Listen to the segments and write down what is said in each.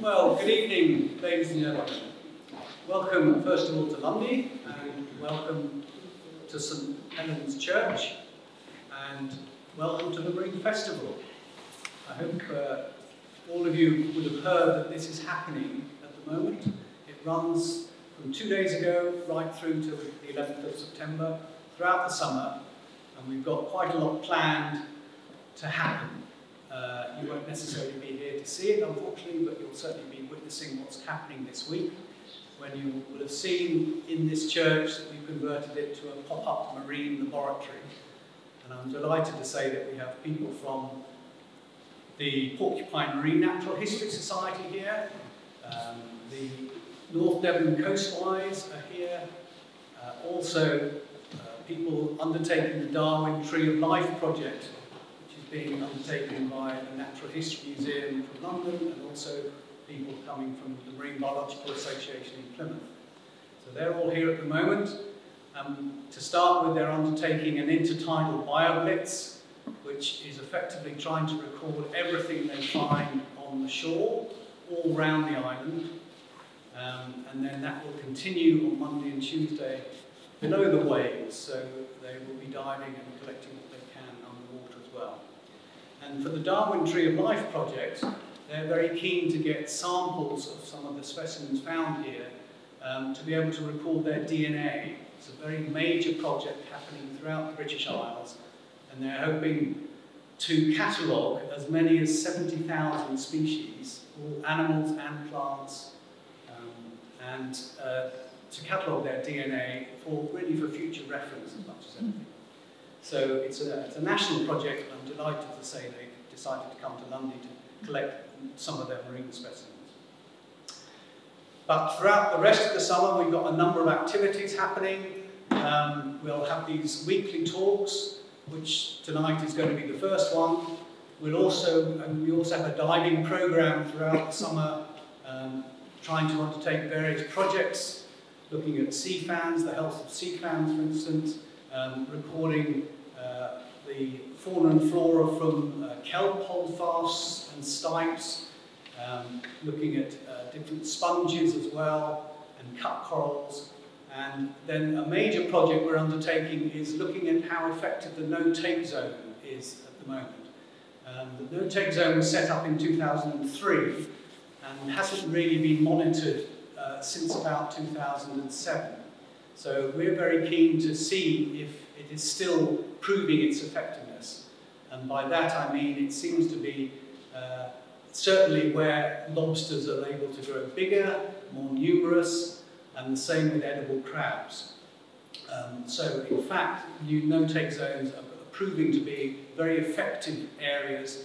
Well, good evening, ladies and gentlemen. Welcome, first of all, to Lundy, and welcome to St Helen's Church, and welcome to the Marine Festival. I hope uh, all of you would have heard that this is happening at the moment. It runs from two days ago right through to the 11th of September, throughout the summer, and we've got quite a lot planned to happen. Uh, you won't necessarily be here to see it, unfortunately, but you'll certainly be witnessing what's happening this week when you will have seen in this church that we've converted it to a pop-up marine laboratory. And I'm delighted to say that we have people from the Porcupine Marine Natural History Society here, um, the North Devon Coastwise are here, uh, also uh, people undertaking the Darwin Tree of Life project, being undertaken by the Natural History Museum from London and also people coming from the Marine Biological Association in Plymouth. So they're all here at the moment. Um, to start with, they're undertaking an intertidal bioblitz, which is effectively trying to record everything they find on the shore, all around the island. Um, and then that will continue on Monday and Tuesday below the waves, so they will be diving and collecting what they can underwater as well. And for the Darwin Tree of Life project, they're very keen to get samples of some of the specimens found here um, to be able to record their DNA. It's a very major project happening throughout the British Isles, and they're hoping to catalogue as many as 70,000 species, all animals and plants, um, and uh, to catalogue their DNA for really for future reference as much as anything. So it's a, it's a national project, and I'm delighted to say they decided to come to Lundy to collect some of their marine specimens. But throughout the rest of the summer, we've got a number of activities happening. Um, we'll have these weekly talks, which tonight is going to be the first one. We'll also, and we also have a diving program throughout the summer, um, trying to undertake various projects, looking at sea fans, the health of sea fans, for instance, um, recording uh, the fauna and flora from uh, kelp holdfasts and stipes, um, looking at uh, different sponges as well, and cup corals. And then a major project we're undertaking is looking at how effective the no-take zone is at the moment. Um, the no-take zone was set up in 2003 and hasn't really been monitored uh, since about 2007. So we're very keen to see if it is still proving its effectiveness. And by that I mean it seems to be uh, certainly where lobsters are able to grow bigger, more numerous, and the same with edible crabs. Um, so in fact, new no-take zones are proving to be very effective areas,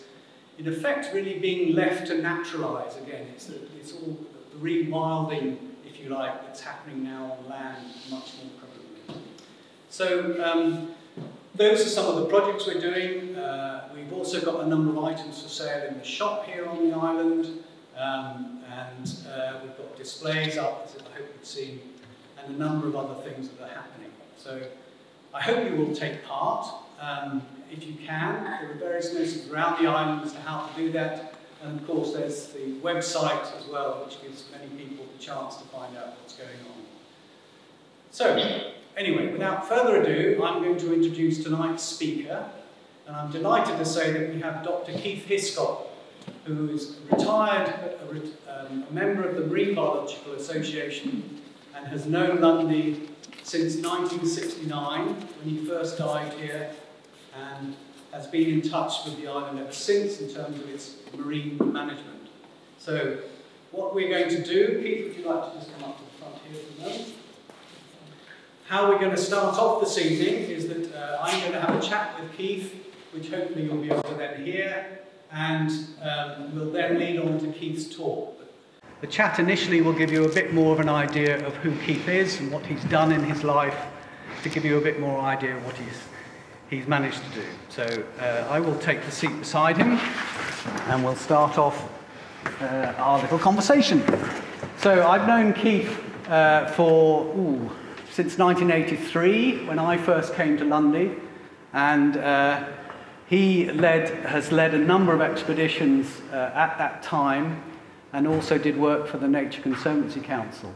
in effect really being left to naturalise again. It's, it's all the rewilding if you like, that's happening now on land much more prevalently. So um, those are some of the projects we're doing. Uh, we've also got a number of items for sale in the shop here on the island. Um, and uh, we've got displays up, as I hope you've seen, and a number of other things that are happening. So I hope you will take part. Um, if you can, there are various notices around the island as to how to do that. And of course, there's the website as well, which gives many people the chance to find out what's going on. So, anyway, without further ado, I'm going to introduce tonight's speaker. And I'm delighted to say that we have Dr. Keith Hiscock, who is retired, a, um, a member of the Marine Biological Association, and has known Lundy since 1969, when he first dived here, and has been in touch with the island ever since in terms of its marine management. So what we're going to do, Keith, would you like to just come up to the front here for a moment? How we're going to start off this evening is that uh, I'm going to have a chat with Keith, which hopefully you'll be able to then hear, and um, we'll then lead on to Keith's talk. The chat initially will give you a bit more of an idea of who Keith is and what he's done in his life to give you a bit more idea of what he's he's managed to do. So uh, I will take the seat beside him and we'll start off uh, our little conversation. So I've known Keith uh, for ooh, since 1983 when I first came to Lundy and uh, He led, has led a number of expeditions uh, at that time and also did work for the Nature Conservancy Council.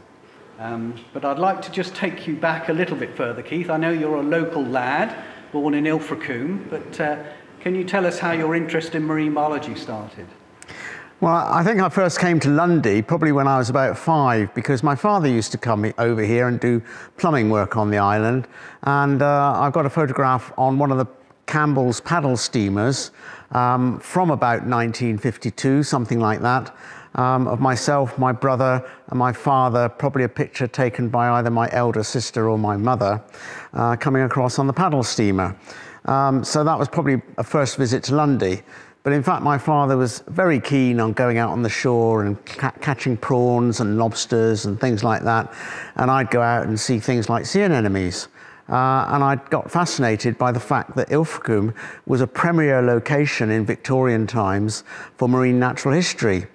Um, but I'd like to just take you back a little bit further, Keith. I know you're a local lad, born in Ilfracombe, but uh, can you tell us how your interest in marine biology started? Well, I think I first came to Lundy probably when I was about five because my father used to come over here and do plumbing work on the island. And uh, I've got a photograph on one of the Campbell's paddle steamers um, from about 1952, something like that um, of myself, my brother, and my father, probably a picture taken by either my elder sister or my mother, uh, coming across on the paddle steamer. Um, so that was probably a first visit to Lundy. But in fact, my father was very keen on going out on the shore and ca catching prawns and lobsters and things like that. And I'd go out and see things like sea anemones. Uh, and I got fascinated by the fact that Ilfracombe was a premier location in Victorian times for marine natural history.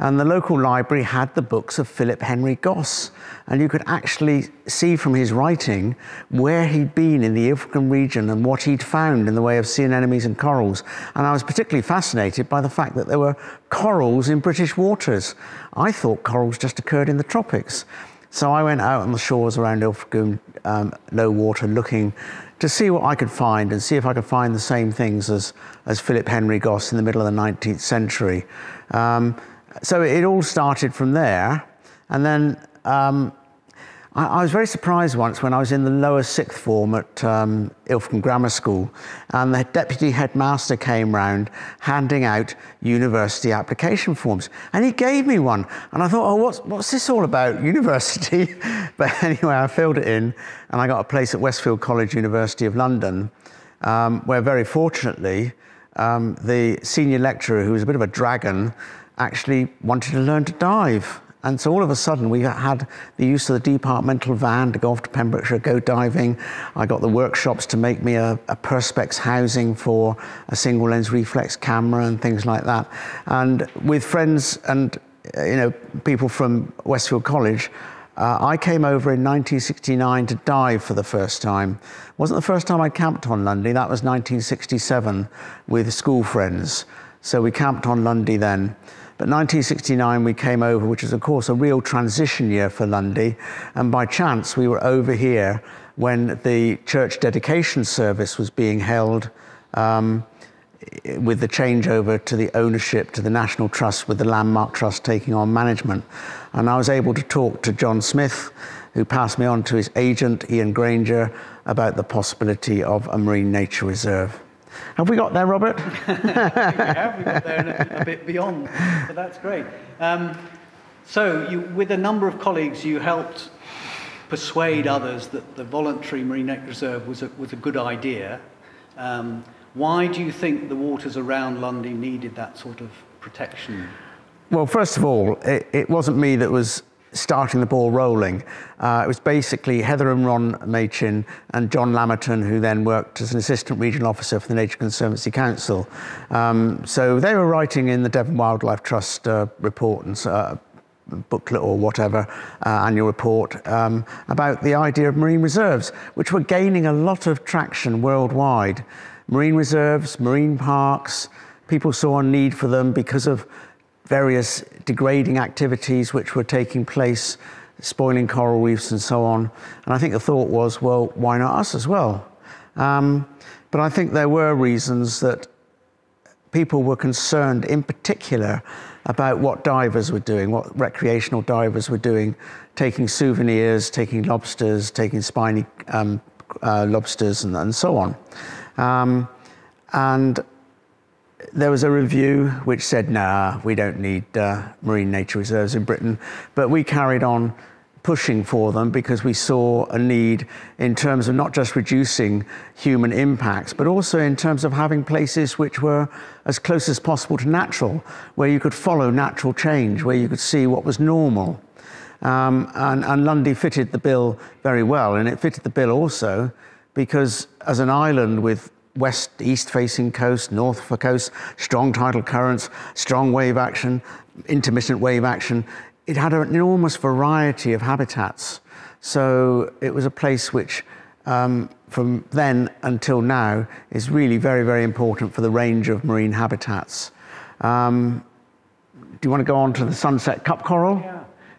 And the local library had the books of Philip Henry Gosse. And you could actually see from his writing where he'd been in the Ilfracombe region and what he'd found in the way of sea anemones and corals. And I was particularly fascinated by the fact that there were corals in British waters. I thought corals just occurred in the tropics. So I went out on the shores around Ilfracombe, um, low water, looking to see what I could find and see if I could find the same things as, as Philip Henry Gosse in the middle of the 19th century. Um, so it all started from there. And then um, I, I, was very surprised once when I was in the lower sixth form at um, Grammar School, and the deputy headmaster came round handing out university application forms. And he gave me one. And I thought, oh, what's, what's this all about, university? but anyway, I filled it in, and I got a place at Westfield College, University of London, um, where very fortunately, um, the senior lecturer, who was a bit of a dragon, actually wanted to learn to dive. And so all of a sudden, we had the use of the departmental van to go off to Pembrokeshire, go diving. I got the workshops to make me a, a Perspex housing for a single lens reflex camera and things like that. And with friends and you know people from Westfield College, uh, I came over in 1969 to dive for the first time. It wasn't the first time I camped on Lundy. That was 1967 with school friends. So we camped on Lundy then. But 1969 we came over, which was of course a real transition year for Lundy. And by chance we were over here when the church dedication service was being held um, with the changeover to the ownership to the National Trust with the Landmark Trust taking on management. And I was able to talk to John Smith, who passed me on to his agent, Ian Granger, about the possibility of a marine nature reserve. Have we got there, Robert? we have. We got there a, a, bit beyond, but that's great. Um, so, you, with a number of colleagues, you helped persuade others that the voluntary marine reserve was a, was a good idea. Um, why do you think the waters around Lundy needed that sort of protection? Well, first of all, it, it wasn't me that was starting the ball rolling. Uh, it was basically Heather and Ron Machin and John Lamerton, who then worked as an assistant regional officer for the Nature Conservancy Council. Um, so they were writing in the Devon Wildlife Trust uh, report and uh, booklet or whatever, uh, annual report, um, about the idea of marine reserves, which were gaining a lot of traction worldwide. Marine reserves, marine parks, people saw a need for them because of various degrading activities which were taking place, spoiling coral reefs and so on. And I think the thought was, well, why not us as well? Um, but I think there were reasons that people were concerned in particular about what divers were doing, what recreational divers were doing, taking souvenirs, taking lobsters, taking spiny um, uh, lobsters, and, and, so on. Um, and there was a review which said, nah, we don't need uh, marine nature reserves in Britain. But we carried on pushing for them because we saw a need in terms of not just reducing human impacts, but also in terms of having places which were as close as possible to natural, where you could follow natural change, where you could see what was normal. Um, and, and Lundy fitted the bill very well, and it fitted the bill also because as an island with west, east facing coast, north for coast, strong tidal currents, strong wave action, intermittent wave action. It had an enormous variety of habitats. So it was a place which um, from then until now is really very, very important for the range of marine habitats. Um, do you want to go on to the sunset cup coral? Yeah.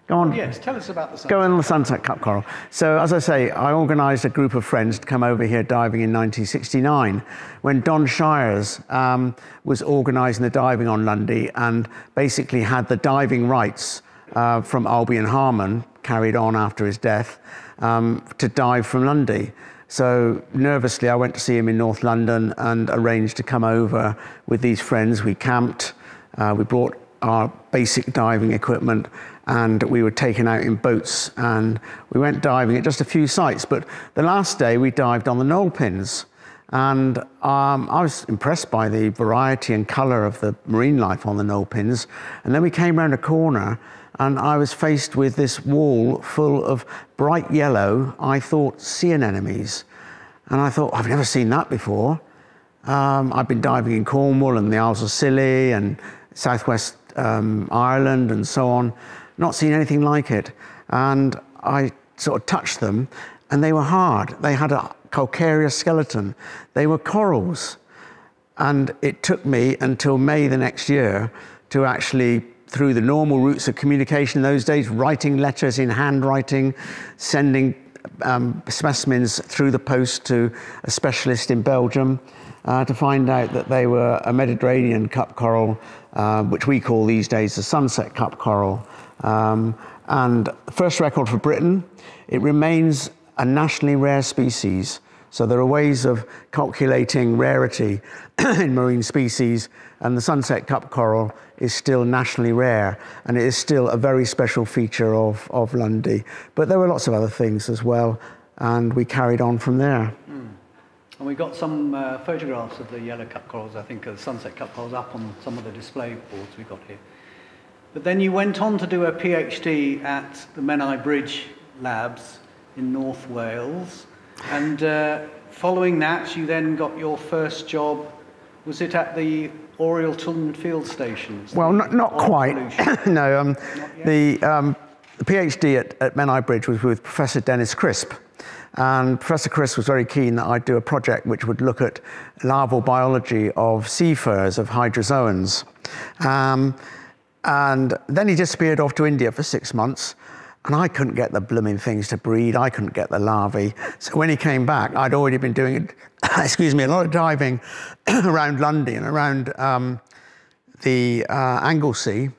Go on. Yes, tell us about the sunset. Go on the Sunset Cup Coral. So, as I say, I organised a group of friends to come over here diving in 1969 when Don Shires um, was organising the diving on Lundy and basically had the diving rights uh, from Albion Harman carried on after his death um, to dive from Lundy. So nervously, I went to see him in North London and arranged to come over with these friends. We camped, uh, we brought our basic diving equipment, and we were taken out in boats and we went diving at just a few sites. But the last day, we dived on the Knoll Pins. And um, I was impressed by the variety and colour of the marine life on the Knoll Pins. And then we came around a corner and I was faced with this wall full of bright yellow, I thought, sea anemones. And I thought, I've never seen that before. Um, I've been diving in Cornwall and the Isles of Scilly and southwest um, Ireland and so on, not seen anything like it. And I sort of touched them and they were hard. They had a calcareous skeleton. They were corals. And it took me until May the next year to actually, through the normal routes of communication in those days, writing letters in handwriting, sending um, specimens through the post to a specialist in Belgium, uh, to find out that they were a Mediterranean cup coral, uh, which we call these days the sunset cup coral. Um, and first record for Britain, it remains a nationally rare species. So there are ways of calculating rarity in marine species, and the sunset cup coral is still nationally rare, and it is still a very special feature of, of Lundy. But there were lots of other things as well, and we carried on from there. Mm. And we got some uh, photographs of the yellow cup corals, I think, of the sunset cup corals up on some of the display boards we got here. But then you went on to do a PhD at the Menai Bridge Labs in North Wales. And uh, following that, you then got your first job. Was it at the Orielton Field Station? Well, not, not quite. no, um, not the, um, the PhD at, at Menai Bridge was with Professor Dennis Crisp. And Professor Crisp was very keen that I'd do a project which would look at larval biology of sea firs, of hydrozoans. Um, and then he disappeared off to India for six months. And I couldn't get the blooming things to breed. I couldn't get the larvae. So when he came back, I'd already been doing, excuse me, a lot of diving around Lundy and around um, the uh, Anglesey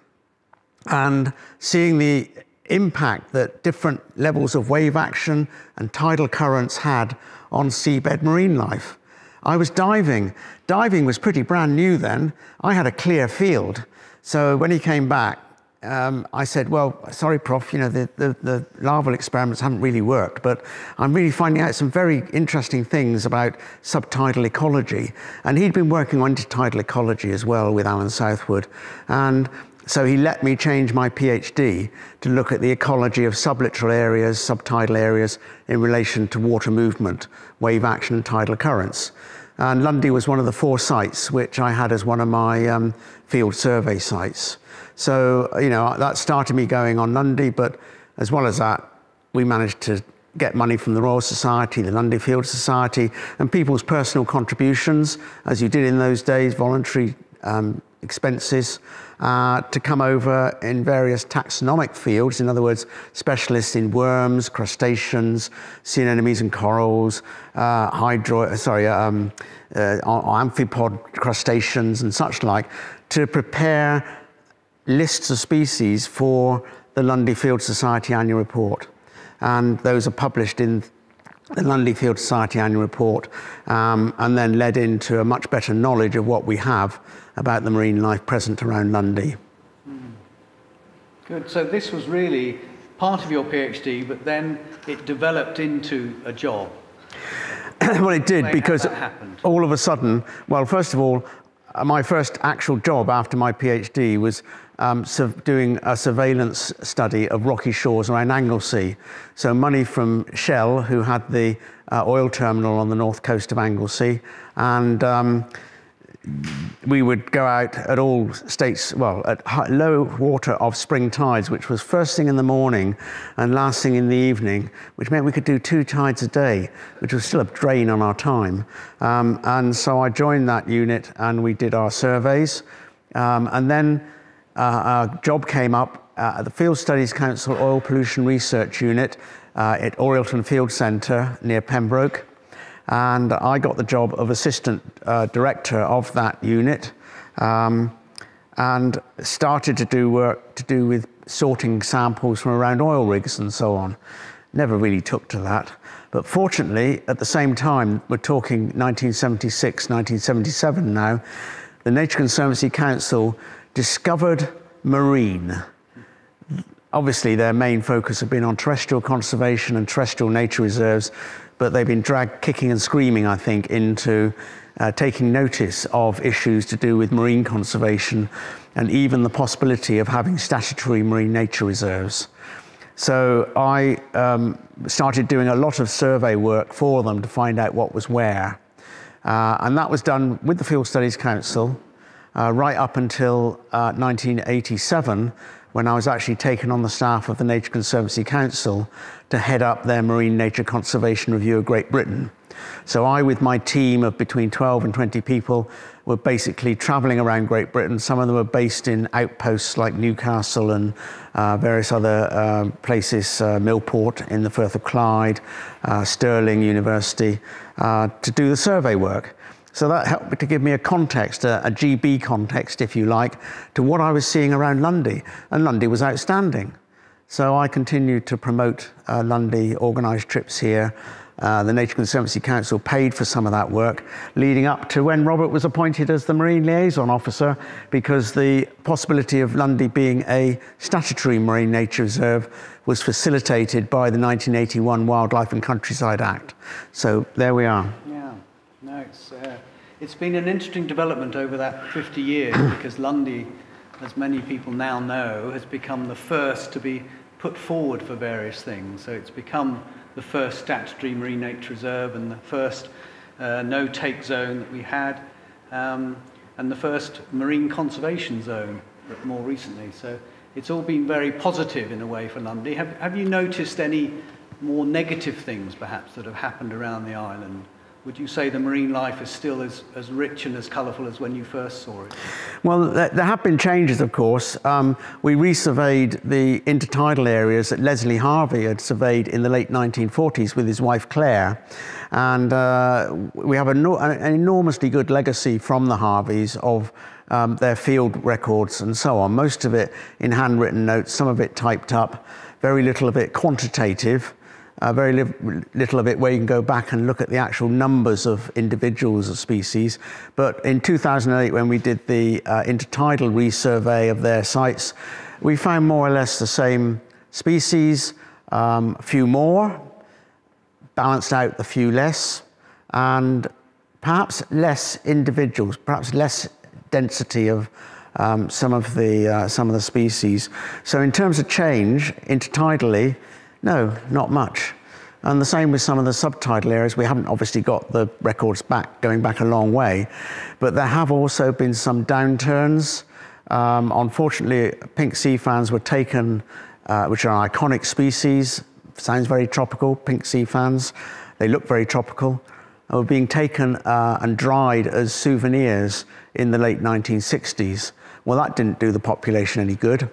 and seeing the impact that different levels of wave action and tidal currents had on seabed marine life. I was diving. Diving was pretty brand new then. I had a clear field. So when he came back, um, I said, well, sorry, Prof, you know, the, the, the, larval experiments haven't really worked, but I'm really finding out some very interesting things about subtidal ecology. And he'd been working on intertidal ecology as well with Alan Southward. And so he let me change my PhD to look at the ecology of sublittoral areas, subtidal areas in relation to water movement, wave action and tidal currents. And Lundy was one of the four sites which I had as one of my um, field survey sites. So, you know, that started me going on Lundy, but as well as that, we managed to get money from the Royal Society, the Lundy Field Society, and people's personal contributions, as you did in those days, voluntary um, expenses, uh, to come over in various taxonomic fields, in other words, specialists in worms, crustaceans, sea anemones and corals, uh, hydro, sorry, um, uh, amphipod crustaceans and such like, to prepare lists of species for the Lundy Field Society annual report. And those are published in the Lundy Field Society annual report um, and then led into a much better knowledge of what we have about the marine life present around Lundy. Mm. Good. So this was really part of your PhD, but then it developed into a job. well, it did because all of a sudden, well, first of all, my first actual job after my PhD was um, doing a surveillance study of rocky shores around Anglesey. So money from Shell, who had the uh, oil terminal on the north coast of Anglesey, and um, we would go out at all states, well, at low water of spring tides, which was first thing in the morning and last thing in the evening, which meant we could do two tides a day, which was still a drain on our time. Um, and so I joined that unit and we did our surveys. Um, and then uh, a job came up at the Field Studies Council Oil Pollution Research Unit uh, at Orielton Field Centre near Pembroke and I got the job of assistant uh, director of that unit um, and started to do work to do with sorting samples from around oil rigs and so on. Never really took to that. But fortunately, at the same time, we're talking 1976, 1977 now, the Nature Conservancy Council discovered marine. Obviously, their main focus had been on terrestrial conservation and terrestrial nature reserves, but they've been dragged kicking and screaming, I think, into uh, taking notice of issues to do with marine conservation and even the possibility of having statutory marine nature reserves. So I um, started doing a lot of survey work for them to find out what was where. Uh, and that was done with the Field Studies Council uh, right up until 1987 uh, when I was actually taken on the staff of the Nature Conservancy Council to head up their Marine Nature Conservation Review of Great Britain. So I, with my team of between 12 and 20 people, were basically traveling around Great Britain. Some of them were based in outposts like Newcastle and uh, various other uh, places, uh, Millport in the Firth of Clyde, uh, Stirling University, uh, to do the survey work. So that helped to give me a context, a, a, GB context, if you like, to what I was seeing around Lundy. And Lundy was outstanding. So I continued to promote uh, Lundy, organised trips here. Uh, the Nature Conservancy Council paid for some of that work, leading up to when Robert was appointed as the Marine Liaison Officer, because the possibility of Lundy being a statutory marine nature reserve was facilitated by the 1981 Wildlife and Countryside Act. So there we are. Yeah, no, it's, been an interesting development over that 50 years because Lundy, as many people now know, has become the first to be put forward for various things. So it's become the first statutory marine nature reserve and the first uh, no-take zone that we had, um, and the first marine conservation zone more recently. So it's all been very positive in a way for Lundy. Have, have you noticed any more negative things perhaps that have happened around the island? Would you say the marine life is still as, as rich and as colourful as when you first saw it? Well, there, there have been changes, of course. Um, we resurveyed the intertidal areas that Leslie Harvey had surveyed in the late 1940s with his wife Claire. And uh, we have an enormously good legacy from the Harveys of um, their field records and so on. Most of it in handwritten notes, some of it typed up, very little of it quantitative uh, very li little of it where you can go back and look at the actual numbers of individuals of species. But in 2008, when we did the uh, intertidal resurvey of their sites, we found more or less the same species, um, a few more, balanced out a few less, and perhaps less individuals, perhaps less density of um, some of the uh, some of the species. So in terms of change intertidally, no, not much. And the same with some of the subtidal areas. We haven't obviously got the records back, going back a long way, but there have also been some downturns. Um, unfortunately, pink sea fans were taken, uh, which are an iconic species, sounds very tropical, pink sea fans. They look very tropical. were being taken uh, and dried as souvenirs in the late 1960s. Well, that didn't do the population any good.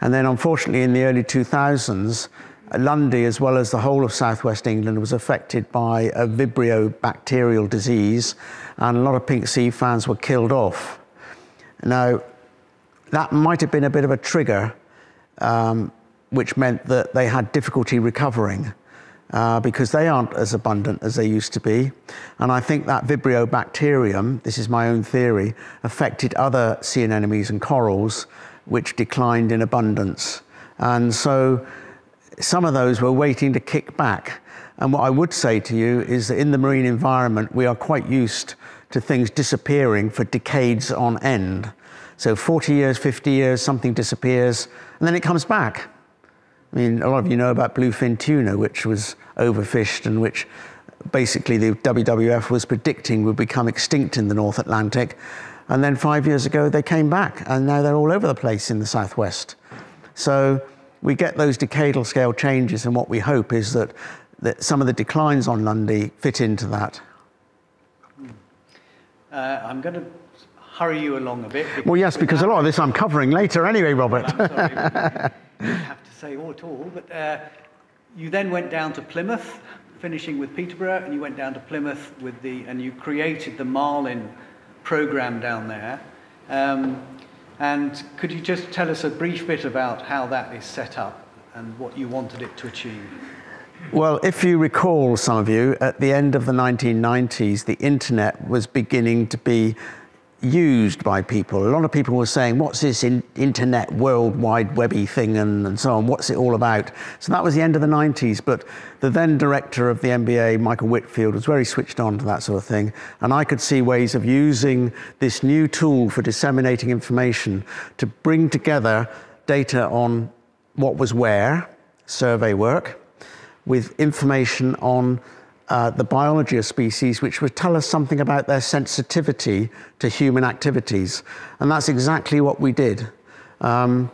And then, unfortunately, in the early 2000s, Lundy, as well as the whole of southwest England, was affected by a Vibrio bacterial disease, and a lot of pink sea fans were killed off. Now, that might have been a bit of a trigger, um, which meant that they had difficulty recovering. Uh, because they aren't as abundant as they used to be. And I think that Vibrio bacterium, this is my own theory, affected other sea anemones and corals, which declined in abundance. And so some of those were waiting to kick back. And what I would say to you is that in the marine environment, we are quite used to things disappearing for decades on end. So 40 years, 50 years, something disappears, and then it comes back. I mean, a lot of you know about bluefin tuna, which was overfished and which basically the WWF was predicting would become extinct in the North Atlantic. And then five years ago, they came back, and now they're all over the place in the southwest. So we get those decadal scale changes, and what we hope is that, that some of the declines on Lundy fit into that. Uh, I'm going to hurry you along a bit. Well, yes, because a lot of this I'm covering later anyway, Robert. I'm sorry, have to say all at all, but uh, you then went down to Plymouth, finishing with Peterborough, and you went down to Plymouth with the, and you created the Marlin program down there. Um, and could you just tell us a brief bit about how that is set up and what you wanted it to achieve? Well, if you recall, some of you, at the end of the 1990s, the internet was beginning to be used by people. A lot of people were saying, what's this in internet world wide webby thing and, and so on, what's it all about? So that was the end of the 90s, but the then director of the MBA, Michael Whitfield, was very switched on to that sort of thing. And I could see ways of using this new tool for disseminating information to bring together data on what was where, survey work, with information on uh, the biology of species, which would tell us something about their sensitivity to human activities. And that's exactly what we did. Um,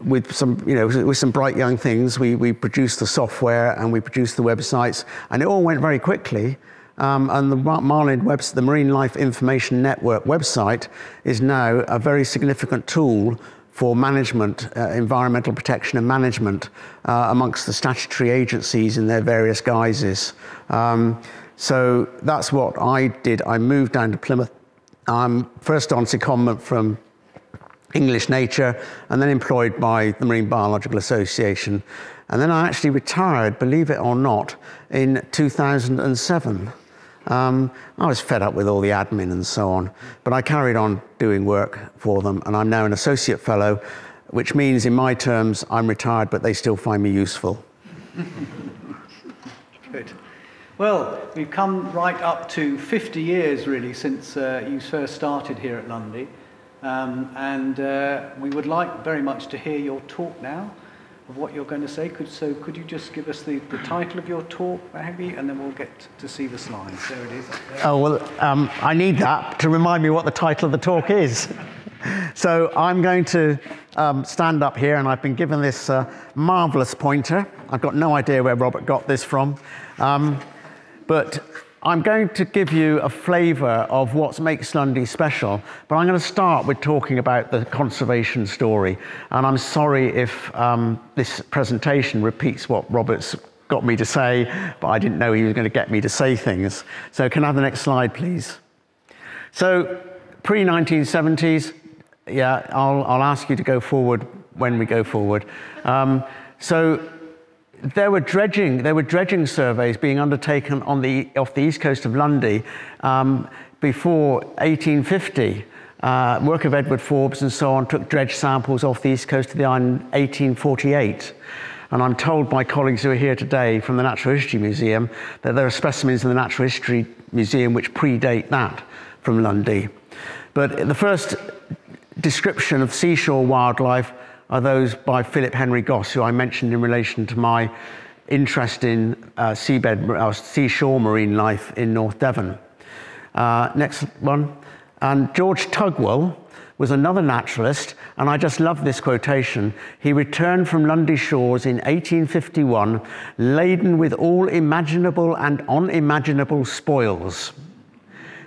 with some, you know, with some bright young things, we, we produced the software and we produced the websites, and it all went very quickly. Um, and the Marlin webs, the Marine Life Information Network website is now a very significant tool for management, uh, environmental protection and management uh, amongst the statutory agencies in their various guises. Um, so that's what I did. I moved down to Plymouth, um, first on secondment from English Nature, and then employed by the Marine Biological Association. And then I actually retired, believe it or not, in 2007. Um, I was fed up with all the admin and so on, but I carried on doing work for them, and I'm now an associate fellow, which means in my terms I'm retired, but they still find me useful. Good. Well, we've come right up to 50 years really since uh, you first started here at Lundy, um, and uh, we would like very much to hear your talk now of what you're going to say. Could, so could you just give us the, the title of your talk, maybe, and then we'll get to see the slides. There it is. Oh, well, um, I need that to remind me what the title of the talk is. so I'm going to um, stand up here, and I've been given this uh, marvelous pointer. I've got no idea where Robert got this from. Um, but I'm going to give you a flavour of what makes Lundy special, but I'm going to start with talking about the conservation story. And I'm sorry if um, this presentation repeats what Robert's got me to say, but I didn't know he was going to get me to say things. So can I have the next slide, please? So pre-1970s, yeah, I'll, I'll ask you to go forward when we go forward. Um, so there were dredging, there were dredging surveys being undertaken on the, off the east coast of Lundy um, before 1850. Uh, work of Edward Forbes and so on took dredge samples off the east coast of the island in 1848. And I'm told by colleagues who are here today from the Natural History Museum that there are specimens in the Natural History Museum which predate that from Lundy. But the first description of seashore wildlife are those by Philip Henry Gosse, who I mentioned in relation to my interest in uh, seabed, uh, seashore marine life in North Devon. Uh, next one. And George Tugwell was another naturalist, and I just love this quotation. He returned from Lundy shores in 1851, laden with all imaginable and unimaginable spoils.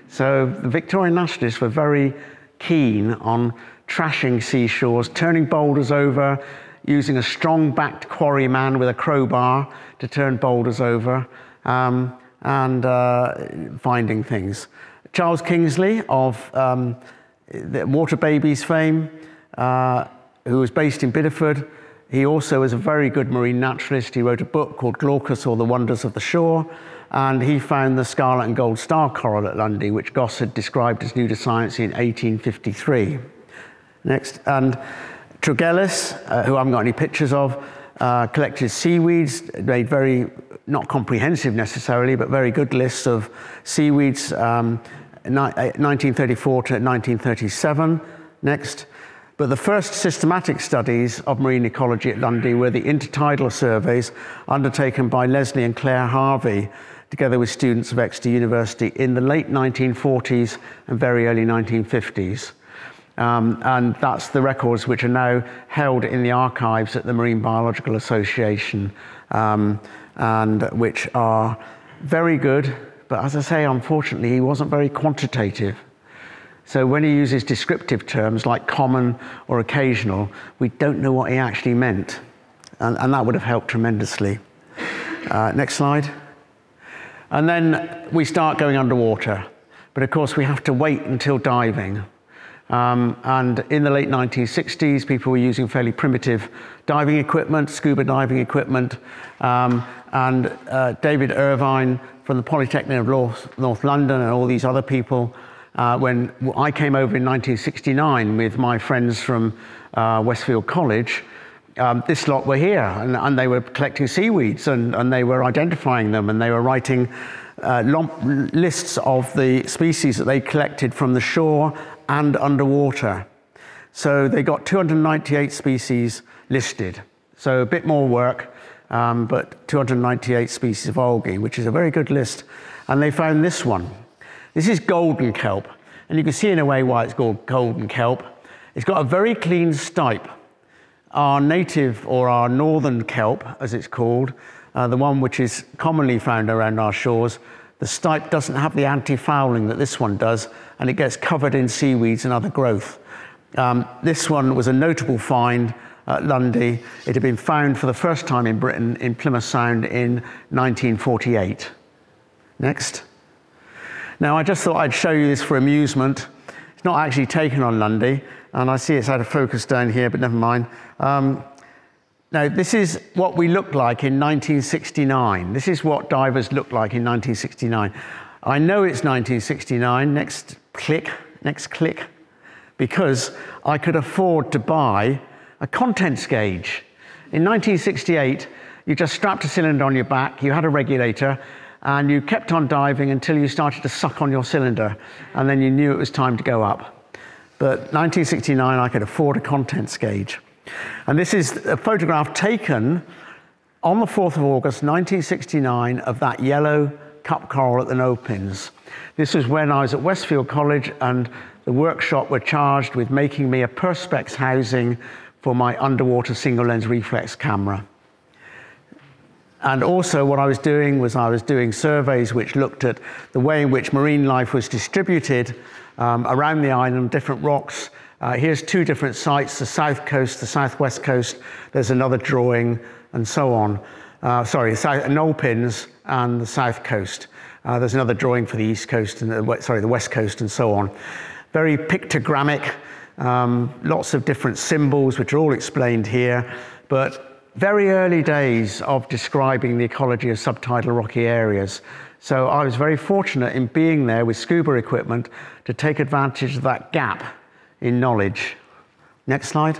So the Victorian naturalists were very keen on trashing seashores, turning boulders over, using a strong backed quarryman with a crowbar to turn boulders over, um, and uh, finding things. Charles Kingsley of um, the Water Babies fame, uh, who was based in Bideford. he also is a very good marine naturalist. He wrote a book called Glaucus or the Wonders of the Shore, and he found the scarlet and gold star coral at Lundy, which Gosse had described as new to science in 1853. Next. And Tregelles, uh, who I haven't got any pictures of, uh, collected seaweeds, made very, not comprehensive necessarily, but very good lists of seaweeds, um, 1934 uh, to 1937. Next. But the first systematic studies of marine ecology at Lundy were the intertidal surveys undertaken by Leslie and Claire Harvey together with students of Exeter University in the late 1940s and very early 1950s. Um, and that's the records which are now held in the archives at the Marine Biological Association um, and which are very good. But as I say, unfortunately, he wasn't very quantitative. So when he uses descriptive terms like common or occasional, we don't know what he actually meant. And, and that would have helped tremendously. Uh, next slide. And then we start going underwater. But of course, we have to wait until diving. Um, and in the late 1960s, people were using fairly primitive diving equipment, scuba diving equipment. Um, and uh, David Irvine from the Polytechnic of North, North London and all these other people, uh, when I came over in 1969 with my friends from uh, Westfield College, um, this lot were here and, and, they were collecting seaweeds and, and, they were identifying them and they were writing uh, lists of the species that they collected from the shore and underwater. So they got 298 species listed. So a bit more work, um, but 298 species of algae, which is a very good list. And they found this one. This is golden kelp. And you can see in a way why it's called golden kelp. It's got a very clean stipe. Our native or our northern kelp, as it's called, uh, the one which is commonly found around our shores, the stipe doesn't have the anti-fouling that this one does, and it gets covered in seaweeds and other growth. Um, this one was a notable find at Lundy. It had been found for the first time in Britain in Plymouth Sound in 1948. Next. Now, I just thought I'd show you this for amusement. It's not actually taken on Lundy, and I see it's out of focus down here, but never mind. Um, now, this is what we looked like in 1969. This is what divers looked like in 1969. I know it's 1969. Next click, next click, because I could afford to buy a contents gauge. In 1968, you just strapped a cylinder on your back, you had a regulator, and you kept on diving until you started to suck on your cylinder, and then you knew it was time to go up. But 1969, I could afford a contents gauge. And this is a photograph taken on the 4th of August 1969 of that yellow cup coral at the Knoll Pins. This was when I was at Westfield College and the workshop were charged with making me a perspex housing for my underwater single lens reflex camera. And also what I was doing was I was doing surveys which looked at the way in which marine life was distributed um, around the island, different rocks, uh, here's two different sites, the south coast, the southwest coast. There's another drawing and so on. Uh, sorry, Knoll Pins and the south coast. Uh, there's another drawing for the east coast and the, sorry, the west coast and so on. Very pictogrammic, um, lots of different symbols, which are all explained here, but very early days of describing the ecology of subtidal rocky areas. So I was very fortunate in being there with scuba equipment to take advantage of that gap in knowledge. Next slide.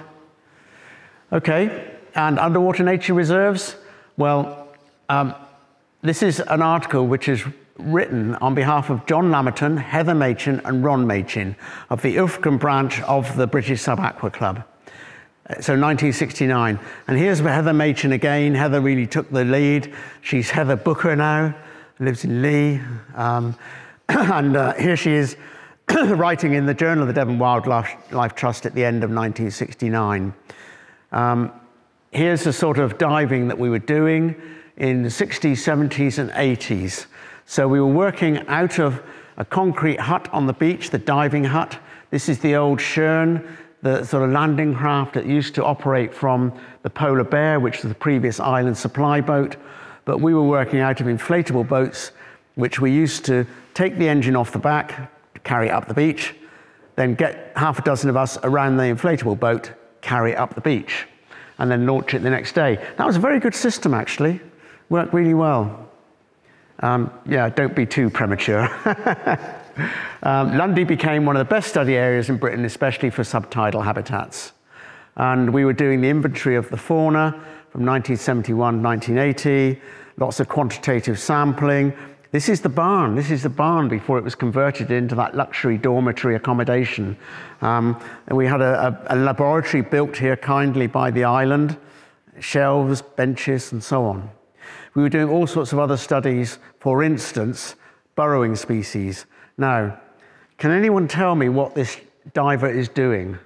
Okay, and underwater nature reserves. Well, um, this is an article which is written on behalf of John Lamerton, Heather Machin, and Ron Machin of the Ilfracombe branch of the British Sub-Aqua Club. So 1969. And here's Heather Machin again. Heather really took the lead. She's Heather Booker now, lives in Leigh. Um, and uh, here she is writing in the Journal of the Devon Wildlife Life Trust at the end of 1969. Um, here's the sort of diving that we were doing in the 60s, 70s, and 80s. So we were working out of a concrete hut on the beach, the diving hut. This is the old Shern, the sort of landing craft that used to operate from the Polar Bear, which was the previous island supply boat. But we were working out of inflatable boats, which we used to take the engine off the back, carry it up the beach, then get half a dozen of us around the inflatable boat, carry it up the beach, and then launch it the next day. That was a very good system, actually. Worked really well. Um, yeah, don't be too premature. um, Lundy became one of the best study areas in Britain, especially for subtidal habitats. And we were doing the inventory of the fauna from 1971 1980, lots of quantitative sampling, this is the barn. This is the barn before it was converted into that luxury dormitory accommodation. Um, and we had a, a, a laboratory built here kindly by the island, shelves, benches, and so on. We were doing all sorts of other studies, for instance, burrowing species. Now, can anyone tell me what this diver is doing?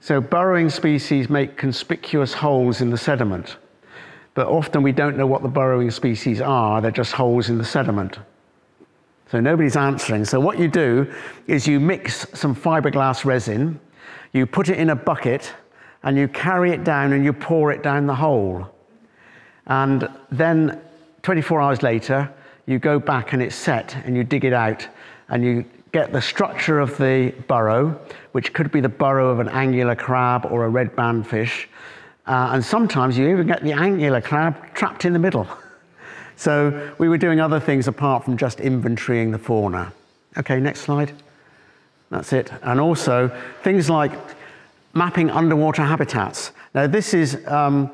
So burrowing species make conspicuous holes in the sediment, but often we don't know what the burrowing species are, they're just holes in the sediment. So nobody's answering. So what you do is you mix some fiberglass resin, you put it in a bucket, and you carry it down and you pour it down the hole. And then 24 hours later, you go back and it's set and you dig it out and you get the structure of the burrow, which could be the burrow of an angular crab or a red bandfish. Uh, and sometimes you even get the angular crab trapped in the middle. so we were doing other things apart from just inventorying the fauna. Okay, next slide. That's it. And also things like mapping underwater habitats. Now, this is um,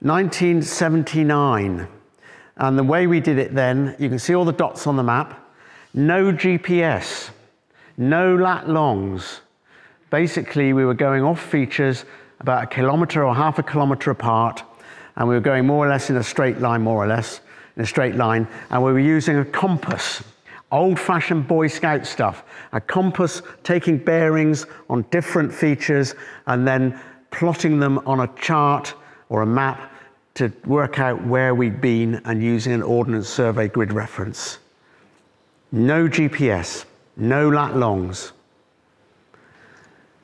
1979. And the way we did it then, you can see all the dots on the map. No GPS no lat longs. Basically, we were going off features about a kilometre or half a kilometre apart, and we were going more or less in a straight line, more or less, in a straight line, and we were using a compass, old fashioned Boy Scout stuff, a compass taking bearings on different features and then plotting them on a chart or a map to work out where we'd been and using an Ordnance Survey grid reference. No GPS no lat longs.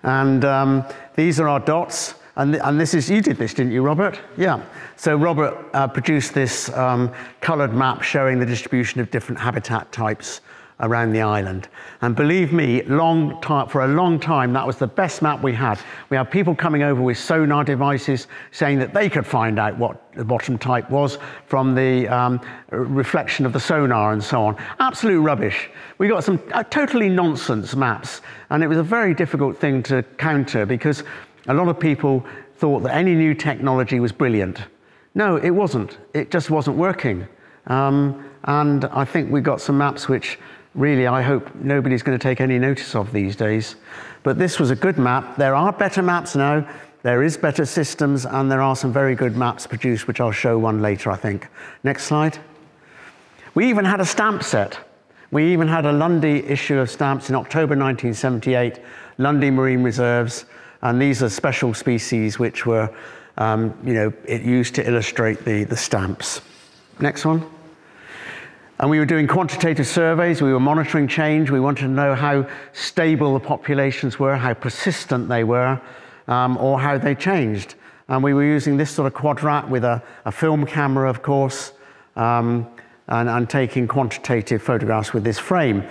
And um, these are our dots. And, th and, this is, you did this, didn't you, Robert? Yeah. So Robert uh, produced this um, colored map showing the distribution of different habitat types around the island. And believe me, long time, for a long time, that was the best map we had. We had people coming over with sonar devices saying that they could find out what the bottom type was from the um, reflection of the sonar and so on. Absolute rubbish. We got some uh, totally nonsense maps, and it was a very difficult thing to counter because a lot of people thought that any new technology was brilliant. No, it wasn't. It just wasn't working. Um, and I think we got some maps which really I hope nobody's going to take any notice of these days. But this was a good map. There are better maps now. There is better systems, and there are some very good maps produced, which I'll show one later, I think. Next slide. We even had a stamp set. We even had a Lundy issue of stamps in October 1978, Lundy Marine Reserves, and these are special species which were, um, you know, it used to illustrate the, the stamps. Next one. And we were doing quantitative surveys, we were monitoring change, we wanted to know how stable the populations were, how persistent they were, um, or how they changed. And we were using this sort of quadrat with a, a film camera, of course, um, and, and taking quantitative photographs with this frame,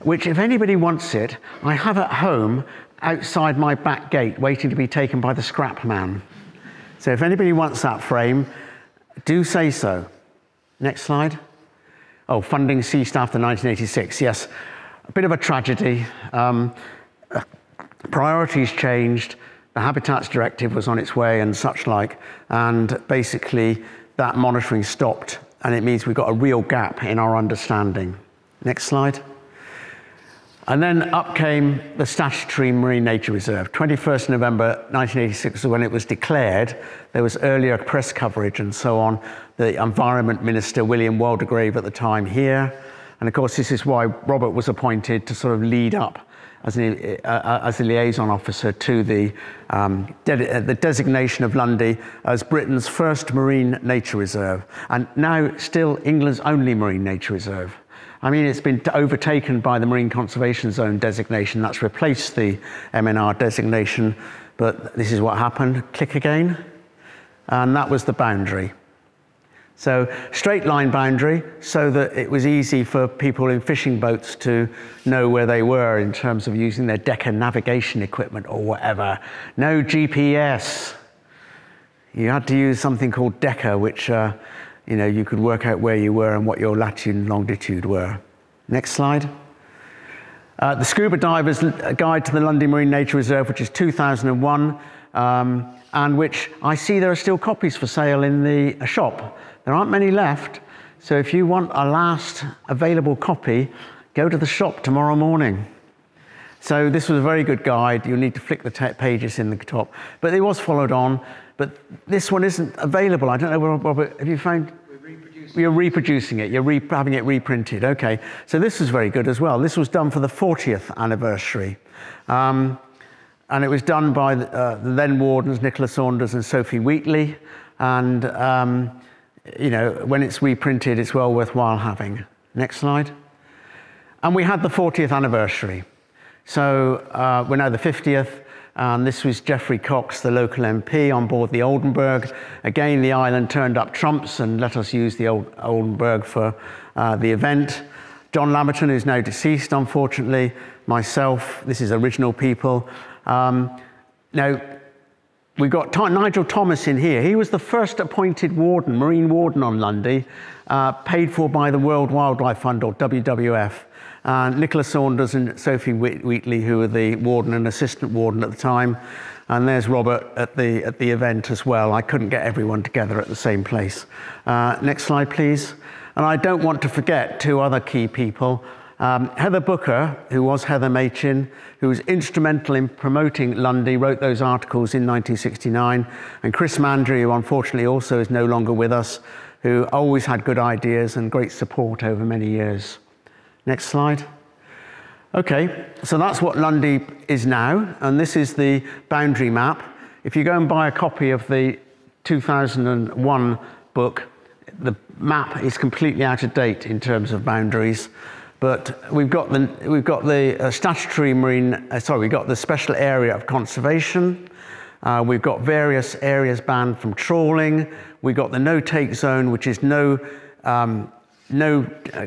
which, if anybody wants it, I have at home outside my back gate waiting to be taken by the scrap man. So if anybody wants that frame, do say so. Next slide. Oh, funding ceased after 1986. Yes, a bit of a tragedy. Um, priorities changed. The Habitats Directive was on its way and such like. And basically, that monitoring stopped. And it means we've got a real gap in our understanding. Next slide. And then up came the statutory Marine Nature Reserve. 21st November 1986 was when it was declared. There was earlier press coverage and so on. The Environment Minister, William Waldegrave, at the time here. And of course, this is why Robert was appointed to sort of lead up as, an, uh, uh as a liaison officer to the, um, de the designation of Lundy as Britain's first marine nature reserve, and now still England's only marine nature reserve. I mean, it's been overtaken by the Marine Conservation Zone designation. That's replaced the MNR designation. But this is what happened. Click again. And that was the boundary. So straight line boundary so that it was easy for people in fishing boats to know where they were in terms of using their Decca navigation equipment or whatever. No GPS. You had to use something called Decca, which uh, you know, you could work out where you were and what your latitude and longitude were. Next slide. Uh, the Scuba Diver's Guide to the Lundy Marine Nature Reserve, which is 2001, um, and which I see there are still copies for sale in the shop. There aren't many left, so if you want a last available copy, go to the shop tomorrow morning. So this was a very good guide. You'll need to flick the pages in the top. But it was followed on but this one isn't available. I don't know, Robert, have you found? Reproducing You're reproducing it, you're re having it reprinted. Okay, so this was very good as well. This was done for the 40th anniversary. Um, and it was done by the, uh, the then wardens, Nicola Saunders and Sophie Wheatley. And, um, you know, when it's reprinted, it's well worthwhile having. Next slide. And we had the 40th anniversary. So uh, we're now the 50th. And this was Geoffrey Cox, the local MP, on board the Oldenburg. Again, the island turned up trumps and let us use the Old Oldenburg for uh, the event. John Lamberton, who's now deceased, unfortunately, myself, this is original people. Um, now, we've got Nigel Thomas in here. He was the first appointed warden, marine warden on Lundy, uh, paid for by the World Wildlife Fund, or WWF. Uh, Nicholas Saunders and Sophie Wheatley, who were the warden and assistant warden at the time. And there's Robert at the, at the event as well. I couldn't get everyone together at the same place. Uh, next slide, please. And I don't want to forget two other key people. Um, Heather Booker, who was Heather Machin, who was instrumental in promoting Lundy, wrote those articles in 1969. And Chris Mandry, who unfortunately also is no longer with us, who always had good ideas and great support over many years. Next slide. Okay, so that's what Lundy is now, and this is the boundary map. If you go and buy a copy of the 2001 book, the map is completely out of date in terms of boundaries. But we've got the, we've got the uh, statutory marine, uh, sorry, we've got the special area of conservation. Uh, we've got various areas banned from trawling. We've got the no-take zone, which is no, um, no, uh,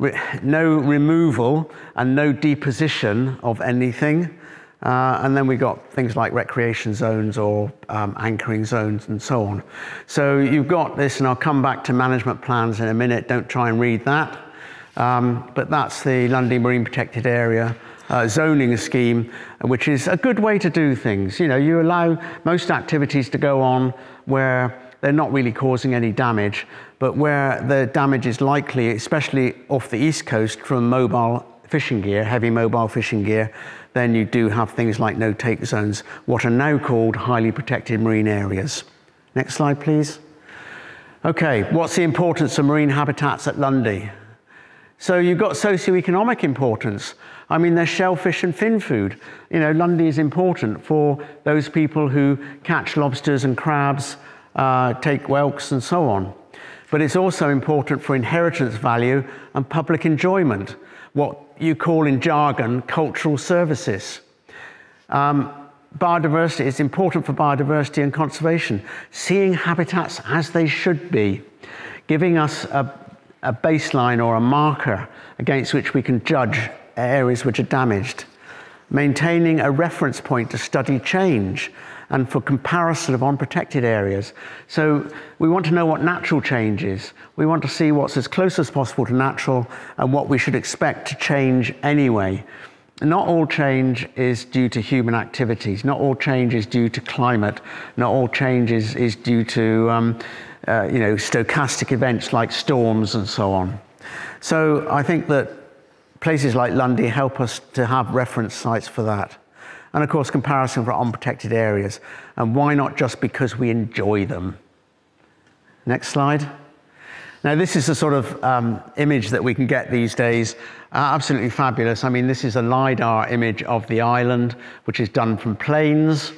no no removal and no deposition of anything. Uh, and then we got things like recreation zones or um, anchoring zones and so on. So you've got this, and I'll come back to management plans in a minute. Don't try and read that. Um, but that's the Lundy Marine Protected Area uh, zoning scheme, which is a good way to do things. You know, you allow most activities to go on where they're not really causing any damage, but where the damage is likely, especially off the east coast from mobile fishing gear, heavy mobile fishing gear, then you do have things like no-take zones, what are now called highly protected marine areas. Next slide, please. Okay, what's the importance of marine habitats at Lundy? So you've got socioeconomic importance. I mean, there's shellfish and fin food. You know, Lundy is important for those people who catch lobsters and crabs, uh, take whelks and so on but it's also important for inheritance value and public enjoyment, what you call in jargon cultural services. Um, biodiversity is important for biodiversity and conservation, seeing habitats as they should be, giving us a, a baseline or a marker against which we can judge areas which are damaged, maintaining a reference point to study change and for comparison of unprotected areas. So we want to know what natural change is. We want to see what's as close as possible to natural and what we should expect to change anyway. Not all change is due to human activities. Not all change is due to climate. Not all change is, is due to um, uh, you know, stochastic events like storms and so on. So I think that places like Lundy help us to have reference sites for that. And of course, comparison for unprotected areas. And why not just because we enjoy them? Next slide. Now, this is the sort of um, image that we can get these days. Uh, absolutely fabulous. I mean, this is a LiDAR image of the island, which is done from planes.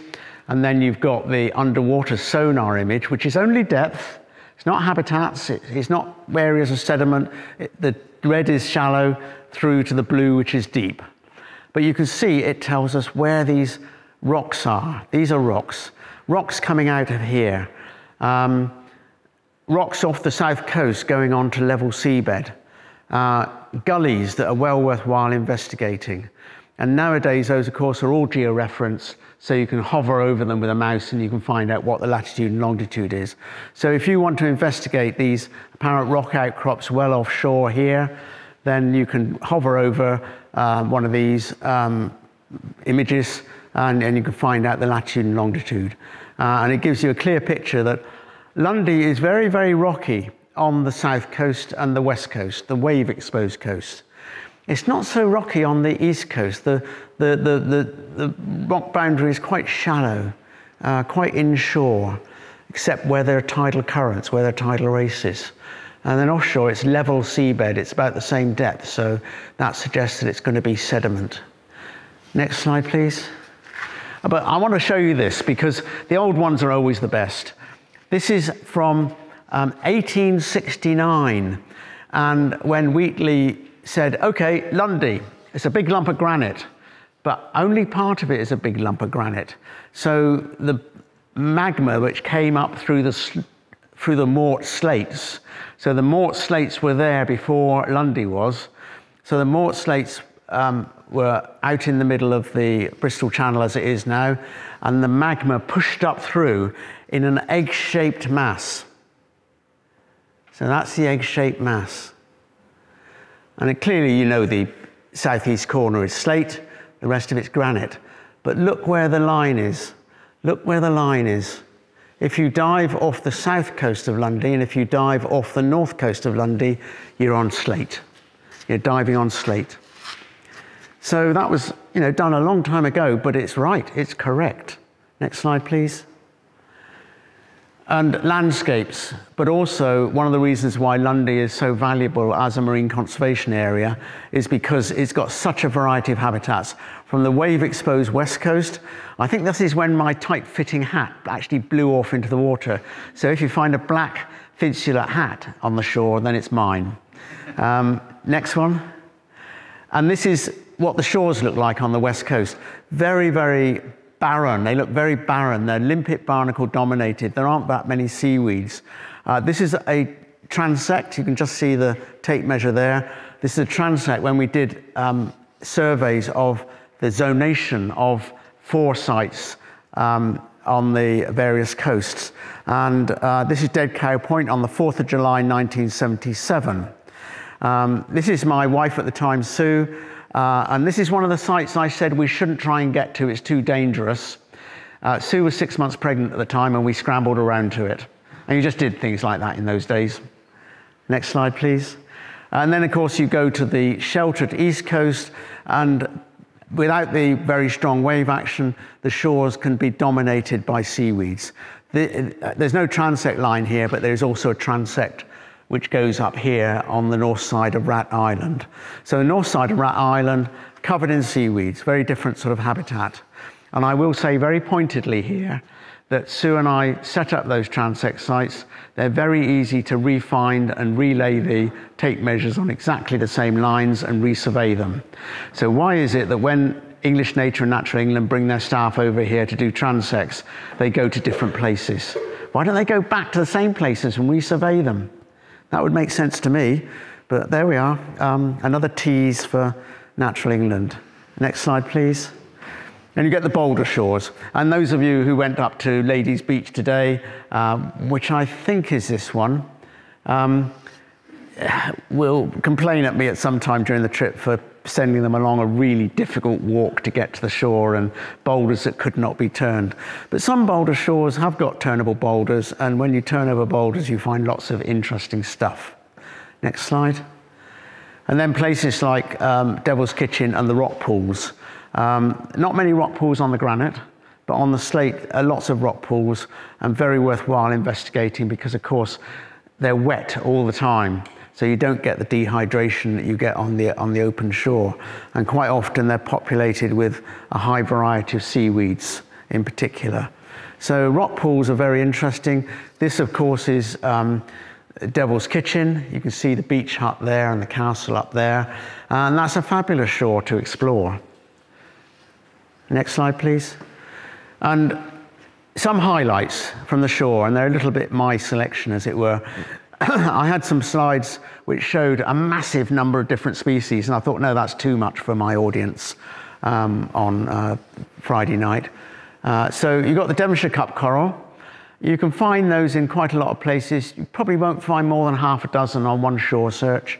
And then you've got the underwater sonar image, which is only depth. It's not habitats, it, it's not areas of sediment. It, the red is shallow through to the blue, which is deep. But you can see it tells us where these rocks are. These are rocks. Rocks coming out of here. Um, rocks off the south coast going on to level seabed. Uh, gullies that are well worthwhile investigating. And nowadays, those, of course, are all georeferenced, so you can hover over them with a mouse and you can find out what the latitude and longitude is. So if you want to investigate these apparent rock outcrops well offshore here, then you can hover over uh, one of these um, images and, and, you can find out the latitude and longitude. Uh, and it gives you a clear picture that Lundy is very, very rocky on the south coast and the west coast, the wave exposed coast. It's not so rocky on the east coast. The, the, the, the, the rock boundary is quite shallow. uh, quite inshore, except where there are tidal currents, where there are tidal races. And then offshore, it's level seabed, it's about the same depth, so that suggests that it's going to be sediment. Next slide, please. But I want to show you this because the old ones are always the best. This is from um, 1869, and when Wheatley said, okay, Lundy, it's a big lump of granite, but only part of it is a big lump of granite. So the magma which came up through the, through the Morte slates, so the Morte slates were there before Lundy was, so the Morte slates um, were out in the middle of the Bristol Channel as it is now, and the magma pushed up through in an egg-shaped mass. So that's the egg-shaped mass. And it, clearly you know the southeast corner is slate, the rest of it's granite. But look where the line is. Look where the line is. If you dive off the south coast of Lundy and if you dive off the north coast of Lundy, you're on slate. You're diving on slate. So that was, you know, done a long time ago, but it's right, it's correct. Next slide, please and landscapes, but also one of the reasons why Lundy is so valuable as a marine conservation area is because it's got such a variety of habitats. From the wave-exposed west coast, I think this is when my tight-fitting hat actually blew off into the water. So if you find a black Physalis hat on the shore, then it's mine. Um, next one. And this is what the shores look like on the west coast. Very, very barren. They look very barren. They're limpet barnacle dominated. There aren't that many seaweeds. Uh, this is a transect. You can just see the tape measure there. This is a transect when we did um, surveys of the zonation of four sites um, on the various coasts. And uh, this is Dead Cow Point on the 4th of July 1977. Um, this is my wife at the time, Sue. Uh, and this is one of the sites I said we shouldn't try and get to, it's too dangerous. Uh, Sue was six months pregnant at the time and we scrambled around to it. And you just did things like that in those days. Next slide, please. And then, of course, you go to the sheltered east coast, and without the very strong wave action, the shores can be dominated by seaweeds. The, there's no transect line here, but there's also a transect which goes up here on the north side of Rat Island. So the north side of Rat Island, covered in seaweeds, very different sort of habitat. And I will say very pointedly here that Sue and I set up those transect sites. They're very easy to refind and relay the tape measures on exactly the same lines and resurvey them. So why is it that when English Nature and Natural England bring their staff over here to do transects, they go to different places? Why don't they go back to the same places and resurvey them? That would make sense to me, but there we are. Um, another tease for natural England. Next slide, please. And you get the boulder shores. And those of you who went up to Ladies Beach today, um, which I think is this one, um, will complain at me at some time during the trip for sending them along a really difficult walk to get to the shore and boulders that could not be turned. But some boulder shores have got turnable boulders, and when you turn over boulders, you find lots of interesting stuff. Next slide. And then places like um, Devil's Kitchen and the rock pools. Um, not many rock pools on the granite, but on the slate, uh, lots of rock pools, and very worthwhile investigating because, of course, they're wet all the time so you don't get the dehydration that you get on the, on the open shore. And quite often they're populated with a high variety of seaweeds in particular. So rock pools are very interesting. This, of course, is um, Devil's Kitchen. You can see the beach hut there and the castle up there. And that's a fabulous shore to explore. Next slide, please. And some highlights from the shore, and they're a little bit my selection, as it were. I had some slides which showed a massive number of different species, and I thought, no, that's too much for my audience um, on uh, Friday night. Uh, so you've got the Devonshire cup coral. You can find those in quite a lot of places. You probably won't find more than half a dozen on one shore search.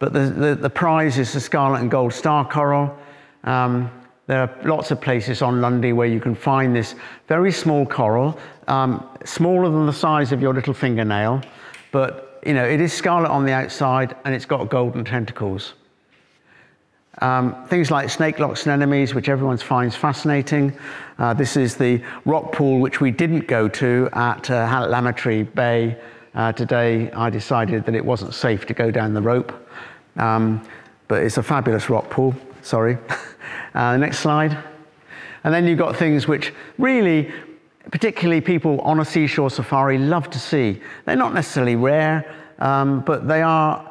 But the, the, the prize is the scarlet and gold star coral. Um, there are lots of places on Lundy where you can find this very small coral, um, smaller than the size of your little fingernail, but you know, it is scarlet on the outside and it's got golden tentacles. Um, things like snake locks and anemones, which everyone finds fascinating. Uh, this is the rock pool which we didn't go to at uh, Lametry Bay. Uh, today I decided that it wasn't safe to go down the rope, um, but it's a fabulous rock pool. Sorry. uh, next slide. And then you've got things which really, particularly people on a seashore safari, love to see. They're not necessarily rare, um, but they are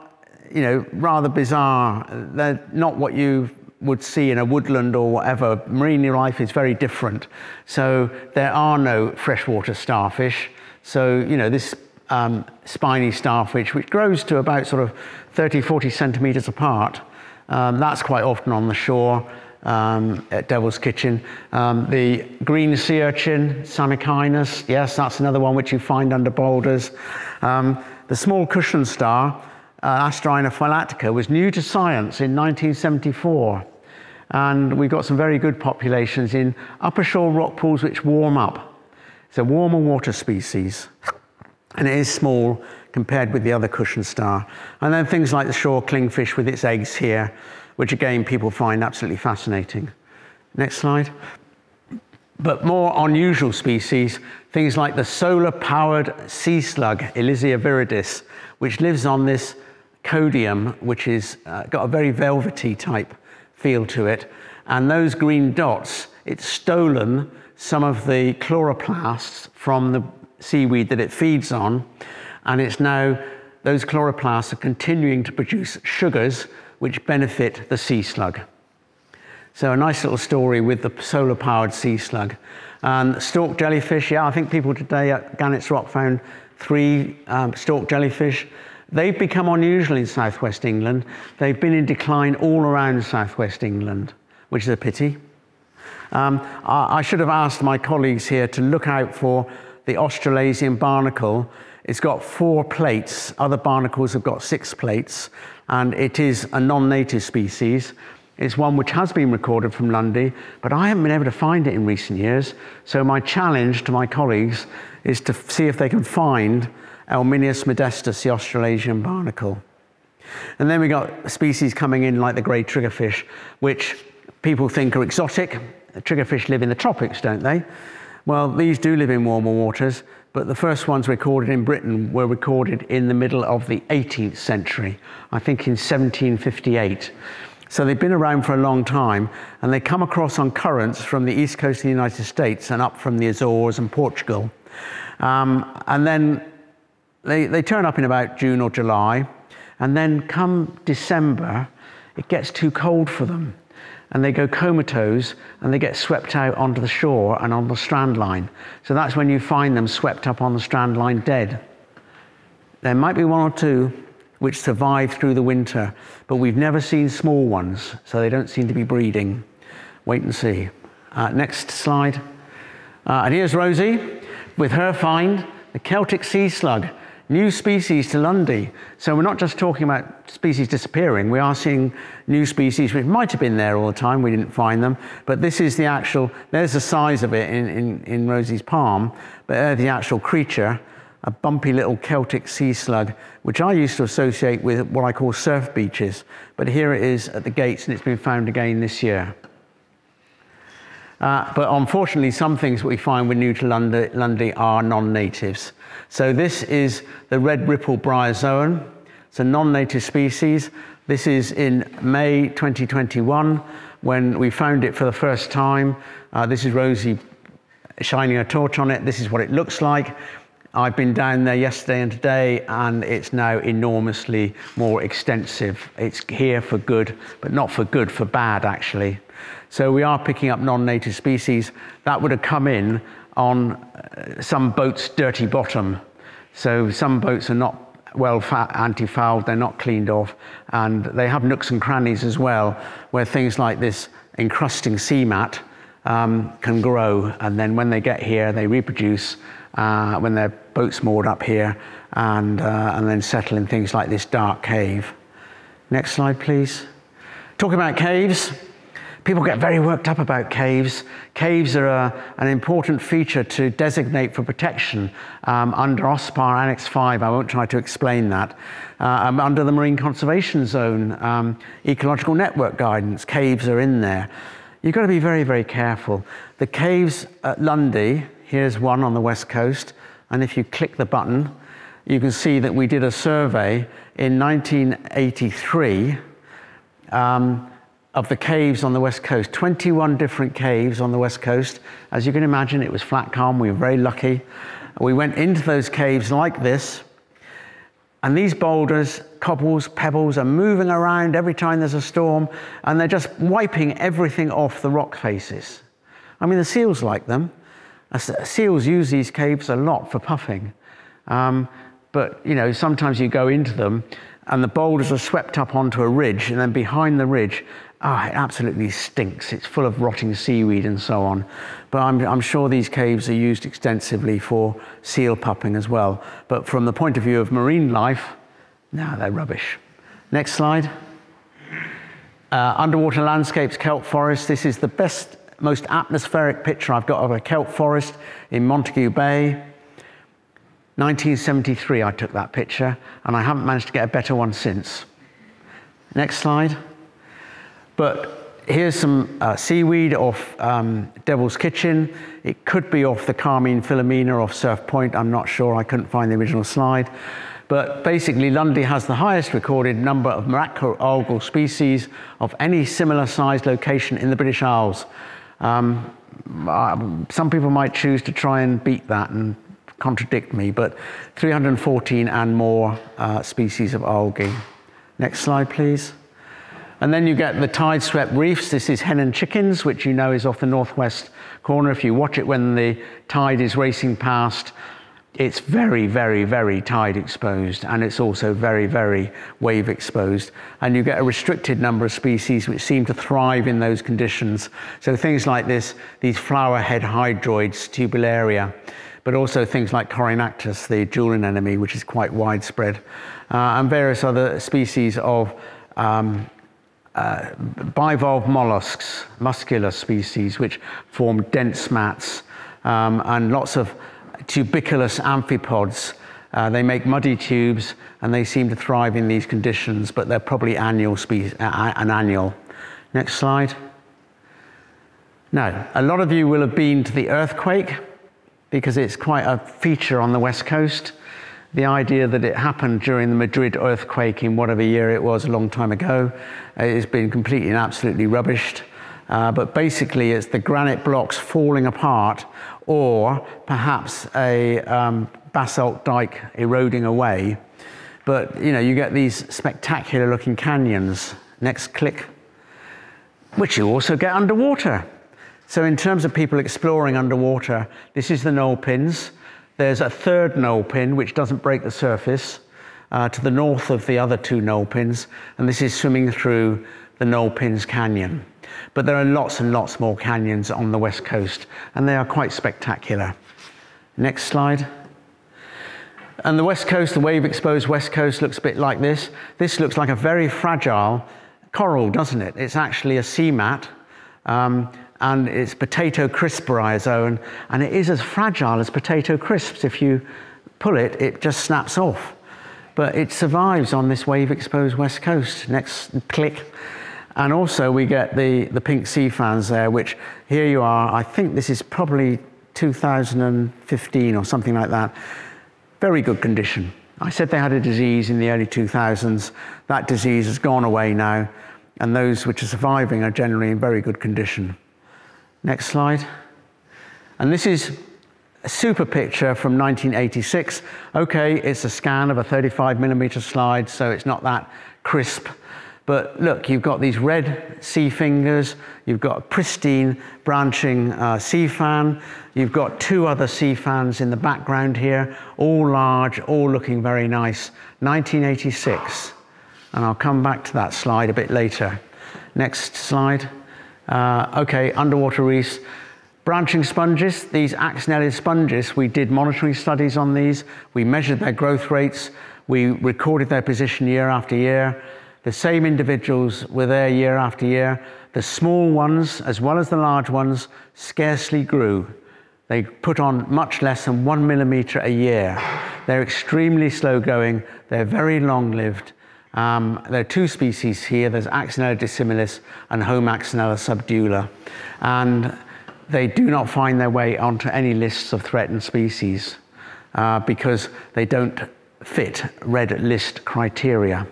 you know, rather bizarre. They're not what you would see in a woodland or whatever. Marine life is very different. So there are no freshwater starfish. So, you know, this um, spiny starfish, which grows to about sort of 30, 40 centimeters apart, um, that's quite often on the shore. Um, at Devil's Kitchen. Um, the green sea urchin, Psammechinus, yes, that's another one which you find under boulders. Um, the small cushion star, uh, Asterina phylactica was new to science in 1974. And we've got some very good populations in upper shore rock pools which warm up. It's a warmer water species. And it is small compared with the other cushion star. And then things like the shore clingfish with its eggs here, which again people find absolutely fascinating. Next slide. But more unusual species, things like the solar powered sea slug, Elysia viridis, which lives on this codium, which has uh, got a very velvety type feel to it. And those green dots, it's stolen some of the chloroplasts from the seaweed that it feeds on. And it's now, those chloroplasts are continuing to produce sugars which benefit the sea slug. So a nice little story with the solar powered sea slug. And stalk jellyfish, yeah, I think people today at Gannett's Rock found three um, stalk jellyfish. They've become unusual in southwest England. They've been in decline all around southwest England, which is a pity. Um, I, I should have asked my colleagues here to look out for the Australasian barnacle. It's got four plates. Other barnacles have got six plates, and it is a non-native species. It's one which has been recorded from Lundy, but I haven't been able to find it in recent years. So my challenge to my colleagues is to see if they can find Elminius modestus, the Australasian barnacle. And then we got species coming in like the grey triggerfish, which people think are exotic. Triggerfish live in the tropics, don't they? Well, these do live in warmer waters, but the first ones recorded in Britain were recorded in the middle of the 18th century, I think in 1758. So they've been around for a long time, and they come across on currents from the east coast of the United States and up from the Azores and Portugal. Um, and then they, they turn up in about June or July, and then come December, it gets too cold for them. And they go comatose and they get swept out onto the shore and on the strand line. So that's when you find them swept up on the strand line dead. There might be one or two which survive through the winter, but we've never seen small ones, so they don't seem to be breeding. Wait and see. Uh, next slide. Uh, and here's Rosie with her find, the Celtic sea slug new species to Lundy. So we're not just talking about species disappearing, we are seeing new species which might have been there all the time, we didn't find them, but this is the actual, there's the size of it in, in, in Rosie's palm, but there's the actual creature, a bumpy little Celtic sea slug, which I used to associate with what I call surf beaches, but here it is at the gates and it's been found again this year. Uh, but unfortunately, some things that we find with new to Lundy, Lundy are non-natives. So this is the red ripple bryozoan. It's a non-native species. This is in May 2021 when we found it for the first time. Uh, this is Rosie shining a torch on it. This is what it looks like. I've been down there yesterday and today, and it's now enormously more extensive. It's here for good, but not for good, for bad, actually. So we are picking up non-native species. That would have come in on uh, some boats' dirty bottom. So some boats are not well anti-fouled, they're not cleaned off, and they have nooks and crannies as well, where things like this encrusting sea mat um, can grow, and then when they get here, they reproduce uh, when their boat's moored up here, and, uh, and then settle in things like this dark cave. Next slide, please. Talking about caves, people get very worked up about caves. Caves are a, an important feature to designate for protection um, under OSPAR Annex 5. I won't try to explain that. Uh, um, under the Marine Conservation Zone, um, ecological network guidance, caves are in there. You've got to be very, very careful. The caves at Lundy, here's one on the west coast, and if you click the button, you can see that we did a survey in 1983 um, of the caves on the west coast, 21 different caves on the west coast. As you can imagine, it was flat calm. We were very lucky. We went into those caves like this, and these boulders, cobbles, pebbles are moving around every time there's a storm, and they're just wiping everything off the rock faces. I mean, the seals like them. Seals use these caves a lot for puffing. Um, but, you know, sometimes you go into them and the boulders are swept up onto a ridge, and then behind the ridge, ah, it absolutely stinks. It's full of rotting seaweed and so on. But I'm, I'm sure these caves are used extensively for seal pupping as well. But from the point of view of marine life, no, they're rubbish. Next slide. Uh, underwater landscapes, kelp forest. This is the best, most atmospheric picture I've got of a kelp forest in Montague Bay. 1973, I took that picture, and I haven't managed to get a better one since. Next slide. But here's some uh, seaweed off um, Devil's Kitchen. It could be off the Carmine Filomena off Surf Point. I'm not sure. I couldn't find the original slide. But basically, Lundy has the highest recorded number of macroalgal species of any similar sized location in the British Isles. Um, uh, some people might choose to try and beat that and contradict me, but 314 and more uh, species of algae. Next slide, please. And then you get the tide swept reefs. This is hen and chickens, which you know is off the northwest corner. If you watch it when the tide is racing past, it's very, very, very tide exposed, and it's also very, very wave exposed. And you get a restricted number of species which seem to thrive in those conditions. So things like this, these flower head hydroids, tubularia, but also things like Corynactis, the jewel anemone, which is quite widespread, uh, and various other species of um, uh, bivalve mollusks, muscular species, which form dense mats, um, and lots of tuberculous amphipods. Uh, they make muddy tubes and they seem to thrive in these conditions, but they're probably annual species, uh, an annual. Next slide. Now, a lot of you will have been to the earthquake because it's quite a feature on the West Coast. The idea that it happened during the Madrid earthquake in whatever year it was a long time ago uh, has been completely and absolutely rubbished. Uh, but basically, it's the granite blocks falling apart, or perhaps a um, basalt dike eroding away. But you know, you get these spectacular looking canyons. Next click, which you also get underwater. So in terms of people exploring underwater, this is the Knoll Pins. There's a third Knoll Pin which doesn't break the surface uh, to the north of the other two Knoll Pins, and this is swimming through the Knoll Pins Canyon. But there are lots and lots more canyons on the west coast, and they are quite spectacular. Next slide. And the west coast, the wave exposed west coast, looks a bit like this. This looks like a very fragile coral, doesn't it? It's actually a sea mat. Um, and it's potato crisp rhizome, and it is as fragile as potato crisps. If you pull it, it just snaps off. But it survives on this wave exposed west coast. Next click. And also we get the, the pink sea fans there, which here you are, I think this is probably 2015 or something like that. Very good condition. I said they had a disease in the early 2000s. That disease has gone away now, and those which are surviving are generally in very good condition. Next slide. And this is a super picture from 1986. Okay, it's a scan of a 35 millimeter slide, so it's not that crisp. But look, you've got these red sea fingers, you've got a pristine branching uh, sea fan, you've got two other sea fans in the background here, all large, all looking very nice. 1986. And I'll come back to that slide a bit later. Next slide. Uh, okay, underwater reefs. Branching sponges, these axinellid sponges, we did monitoring studies on these. We measured their growth rates. We recorded their position year after year. The same individuals were there year after year. The small ones, as well as the large ones, scarcely grew. They put on much less than one millimetre a year. They're extremely slow going, they're very long lived. Um, there are two species here there's Axinella dissimilis and Homaxinella subdola. And they do not find their way onto any lists of threatened species uh, because they don't fit red list criteria.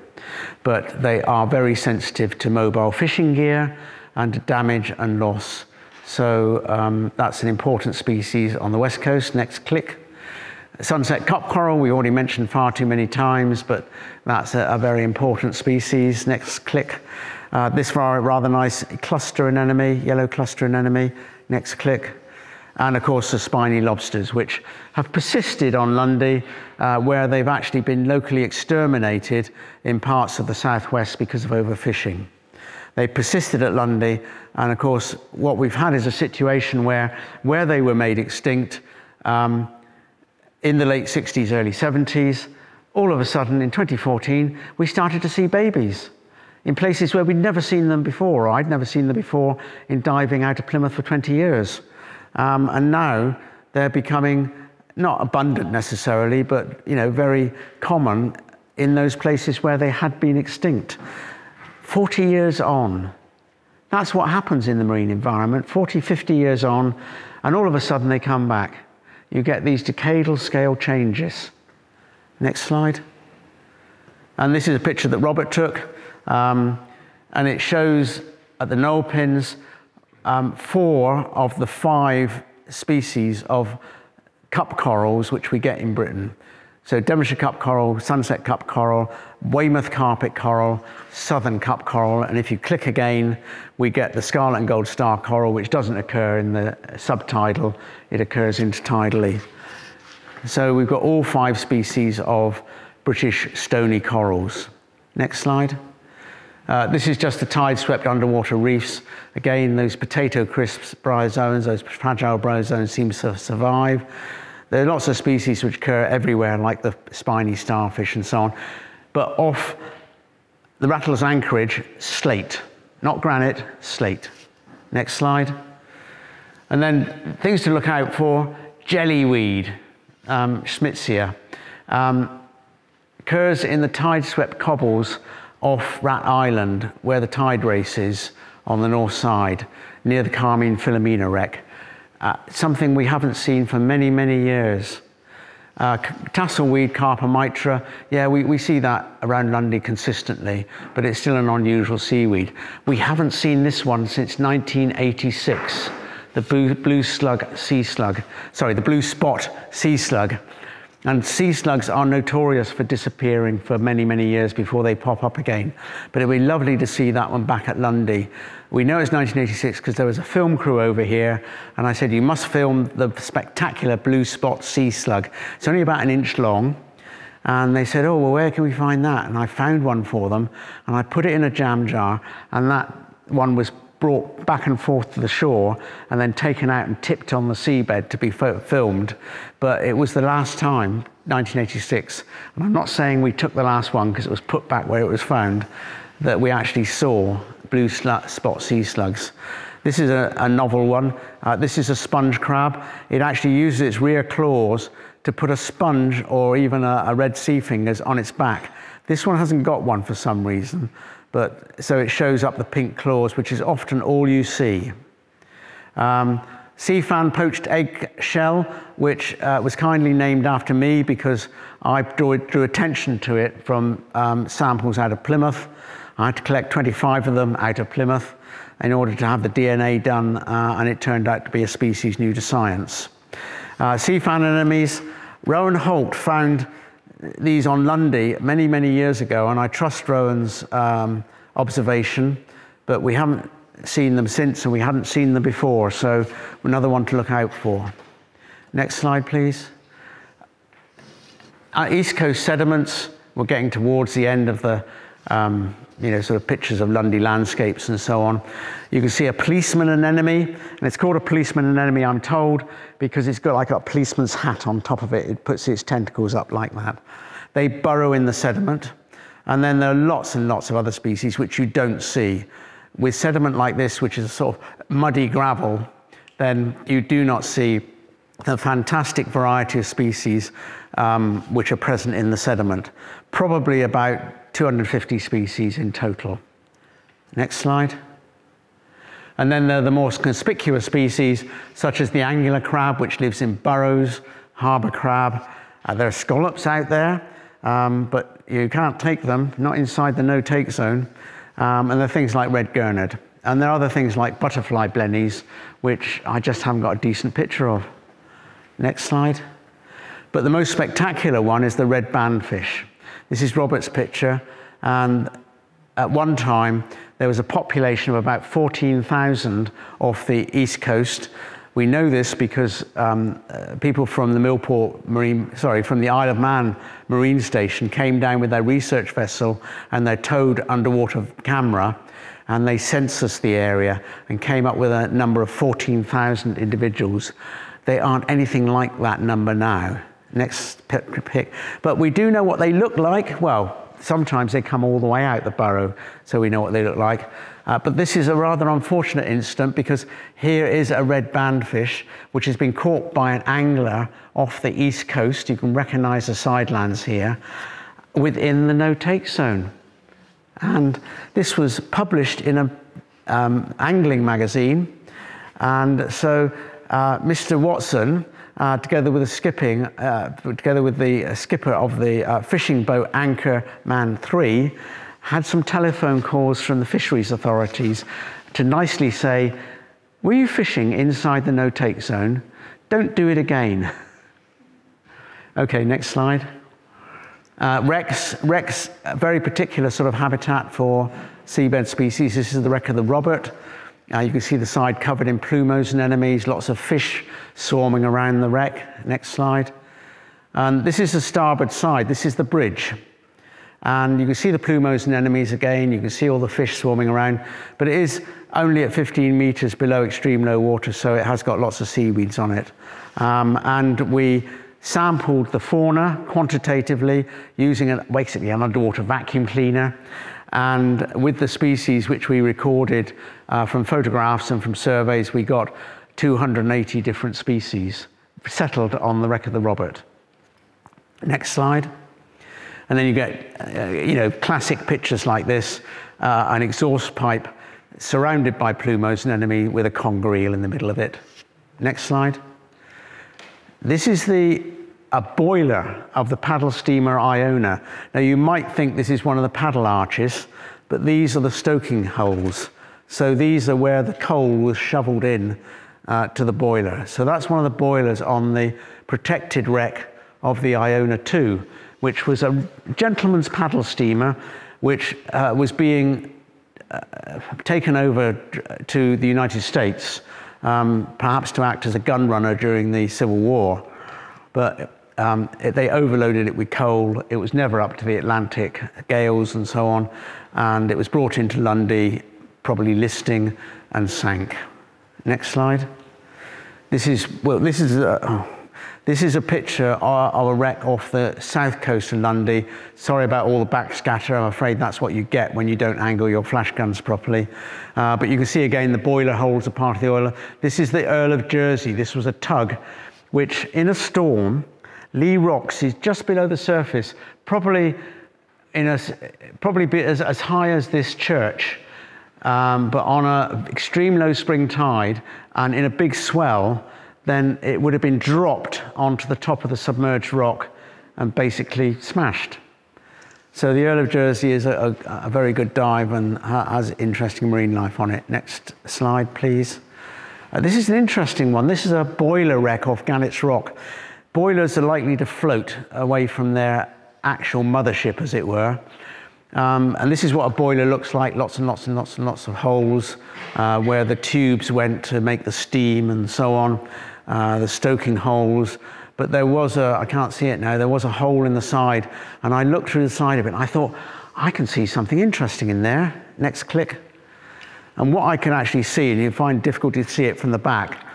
But they are very sensitive to mobile fishing gear and damage and loss. So um, that's an important species on the west coast. Next click. Sunset cup coral, we already mentioned far too many times, but that's a, a very important species. Next click. Uh, this rather nice cluster anemone, yellow cluster anemone. Next click. And of course, the spiny lobsters, which have persisted on Lundy, uh, where they've actually been locally exterminated in parts of the southwest because of overfishing. They persisted at Lundy, and of course, what we've had is a situation where, where they were made extinct um, in the late 60s, early 70s, all of a sudden in 2014, we started to see babies in places where we'd never seen them before, or I'd never seen them before in diving out of Plymouth for 20 years. Um, and now they're becoming not abundant necessarily, but you know, very common in those places where they had been extinct. 40 years on, that's what happens in the marine environment. 40, 50 years on, and all of a sudden they come back. You get these decadal scale changes. Next slide. And this is a picture that Robert took, um, and it shows at the knoll pins um, four of the five species of cup corals which we get in Britain. So Devonshire cup coral, sunset cup coral, Weymouth carpet coral, southern cup coral, and if you click again, we get the scarlet and gold star coral, which doesn't occur in the subtidal, it occurs intertidally. So we've got all five species of British stony corals. Next slide. Uh, this is just the tide-swept underwater reefs. Again, those potato crisps bryozoans, those fragile bryozoans seem to survive. There are lots of species which occur everywhere, like the spiny starfish and so on. But off the Rattles anchorage, slate. Not granite, slate. Next slide. And then things to look out for, jellyweed, um, Schmitzia. Um, occurs in the tide-swept cobbles off Rat Island, where the tide races on the north side, near the Carmine Filomena wreck uh, something we haven't seen for many, many years. Uh, tasselweed, Carpomitra, yeah, we, we see that around Lundy consistently, but it's still an unusual seaweed. We haven't seen this one since 1986, the blue, blue slug sea slug, sorry, the blue spot sea slug. And sea slugs are notorious for disappearing for many, many years before they pop up again. But it'd be lovely to see that one back at Lundy. We know it's 1986 because there was a film crew over here, and I said, You must film the spectacular blue spot sea slug. It's only about an inch long. And they said, Oh, well, where can we find that? And I found one for them, and I put it in a jam jar, and that one was brought back and forth to the shore and then taken out and tipped on the seabed to be filmed. But it was the last time, 1986, and I'm not saying we took the last one because it was put back where it was found, that we actually saw blue spot sea slugs. This is a, a novel one. Uh, this is a sponge crab. It actually uses its rear claws to put a sponge or even a, a red sea fingers on its back. This one hasn't got one for some reason. But so it shows up the pink claws, which is often all you see. Um, sea fan poached egg shell, which uh, was kindly named after me because I drew, drew attention to it from um, samples out of Plymouth. I had to collect 25 of them out of Plymouth in order to have the DNA done, uh, and it turned out to be a species new to science. Uh, sea fan anemones, Rohan Holt found these on Lundy many, many years ago, and I trust Rohan's um, observation, but we haven't seen them since, and we hadn't seen them before, so another one to look out for. Next slide, please. Our East Coast sediments, we're getting towards the end of the um, you know, sort of pictures of Lundy landscapes and so on. You can see a policeman anemone, and it's called a policeman anemone, I'm told, because it's got like a policeman's hat on top of it. It puts its tentacles up like that. They burrow in the sediment, and then there are lots and lots of other species which you don't see. with sediment like this, which is a sort of muddy gravel, then you do not see the fantastic variety of species um, which are present in the sediment. Probably about 250 species in total. Next slide. And then there are the more conspicuous species, such as the angular crab, which lives in burrows, harbour crab. Uh, there are scallops out there, um, but you can't take them, not inside the no-take zone. Um, and there are things like red gurnard. And there are other things like butterfly blennies, which I just haven't got a decent picture of. Next slide. But the most spectacular one is the red bandfish. This is Robert's picture, and at one time there was a population of about 14,000 off the east coast. We know this because um, uh, people from the Millport Marine, sorry, from the Isle of Man Marine Station came down with their research vessel and their towed underwater camera and they censused the area and came up with a number of 14,000 individuals. They aren't anything like that number now. Next pick. But we do know what they look like. Well, sometimes they come all the way out the burrow, so we know what they look like. Uh, but this is a rather unfortunate incident because here is a red bandfish which has been caught by an angler off the east coast. You can recognize the sidelands here within the no-take zone. And this was published in a um, angling magazine. And so uh, Mr. Watson, uh, together with the skipping, uh, together with the uh, skipper of the uh, fishing boat Anchor Man 3, had some telephone calls from the fisheries authorities to nicely say, were you fishing inside the no-take zone? Don't do it again. okay, next slide. Uh, wrecks, wrecks, a very particular sort of habitat for seabed species. This is the wreck of the Robert. Uh, you can see the side covered in plumose anemones, lots of fish swarming around the wreck. Next slide. And this is the starboard side. This is the bridge. And you can see the plumose anemones again. You can see all the fish swarming around. But it is only at 15 meters below extreme low water, so it has got lots of seaweeds on it. Um, and we sampled the fauna quantitatively using a, basically an underwater vacuum cleaner. And with the species which we recorded uh, from photographs and from surveys, we got 280 different species settled on the wreck of the Robert. Next slide. And then you get, uh, you know, classic pictures like this, uh, an exhaust pipe surrounded by plumose anemone with a conger eel in the middle of it. Next slide. This is the a boiler of the paddle steamer Iona. Now you might think this is one of the paddle arches, but these are the stoking holes. So these are where the coal was shoveled in uh, to the boiler. So that's one of the boilers on the protected wreck of the Iona 2, which was a gentleman's paddle steamer which uh, was being uh, taken over to the United States, um, perhaps to act as a gun runner during the Civil War. But um, it, they overloaded it with coal. It was never up to the Atlantic gales and so on. And it was brought into Lundy, probably listing, and sank. Next slide. This is, well, this is a, oh, this is a picture of a wreck off the south coast of Lundy. Sorry about all the backscatter. I'm afraid that's what you get when you don't angle your flash guns properly. Uh, but you can see again the boiler holds are part of the oiler. This is the Earl of Jersey. This was a tug which, in a storm, Lee Rocks is just below the surface, probably, in a, probably as, as high as this church, um, but on an extreme low spring tide and in a big swell, then it would have been dropped onto the top of the submerged rock and basically smashed. So the Earl of Jersey is a, a, a very good dive and has interesting marine life on it. Next slide, please. Uh, this is an interesting one. This is a boiler wreck off Gannets Rock. Boilers are likely to float away from their actual mothership, as it were. Um, and this is what a boiler looks like, lots and lots and lots and lots of holes uh, where the tubes went to make the steam and so on, uh, the stoking holes. But there was a, I can't see it now, there was a hole in the side. And I looked through the side of it and I thought, I can see something interesting in there. Next click. And what I can actually see, and you find difficulty to see it from the back,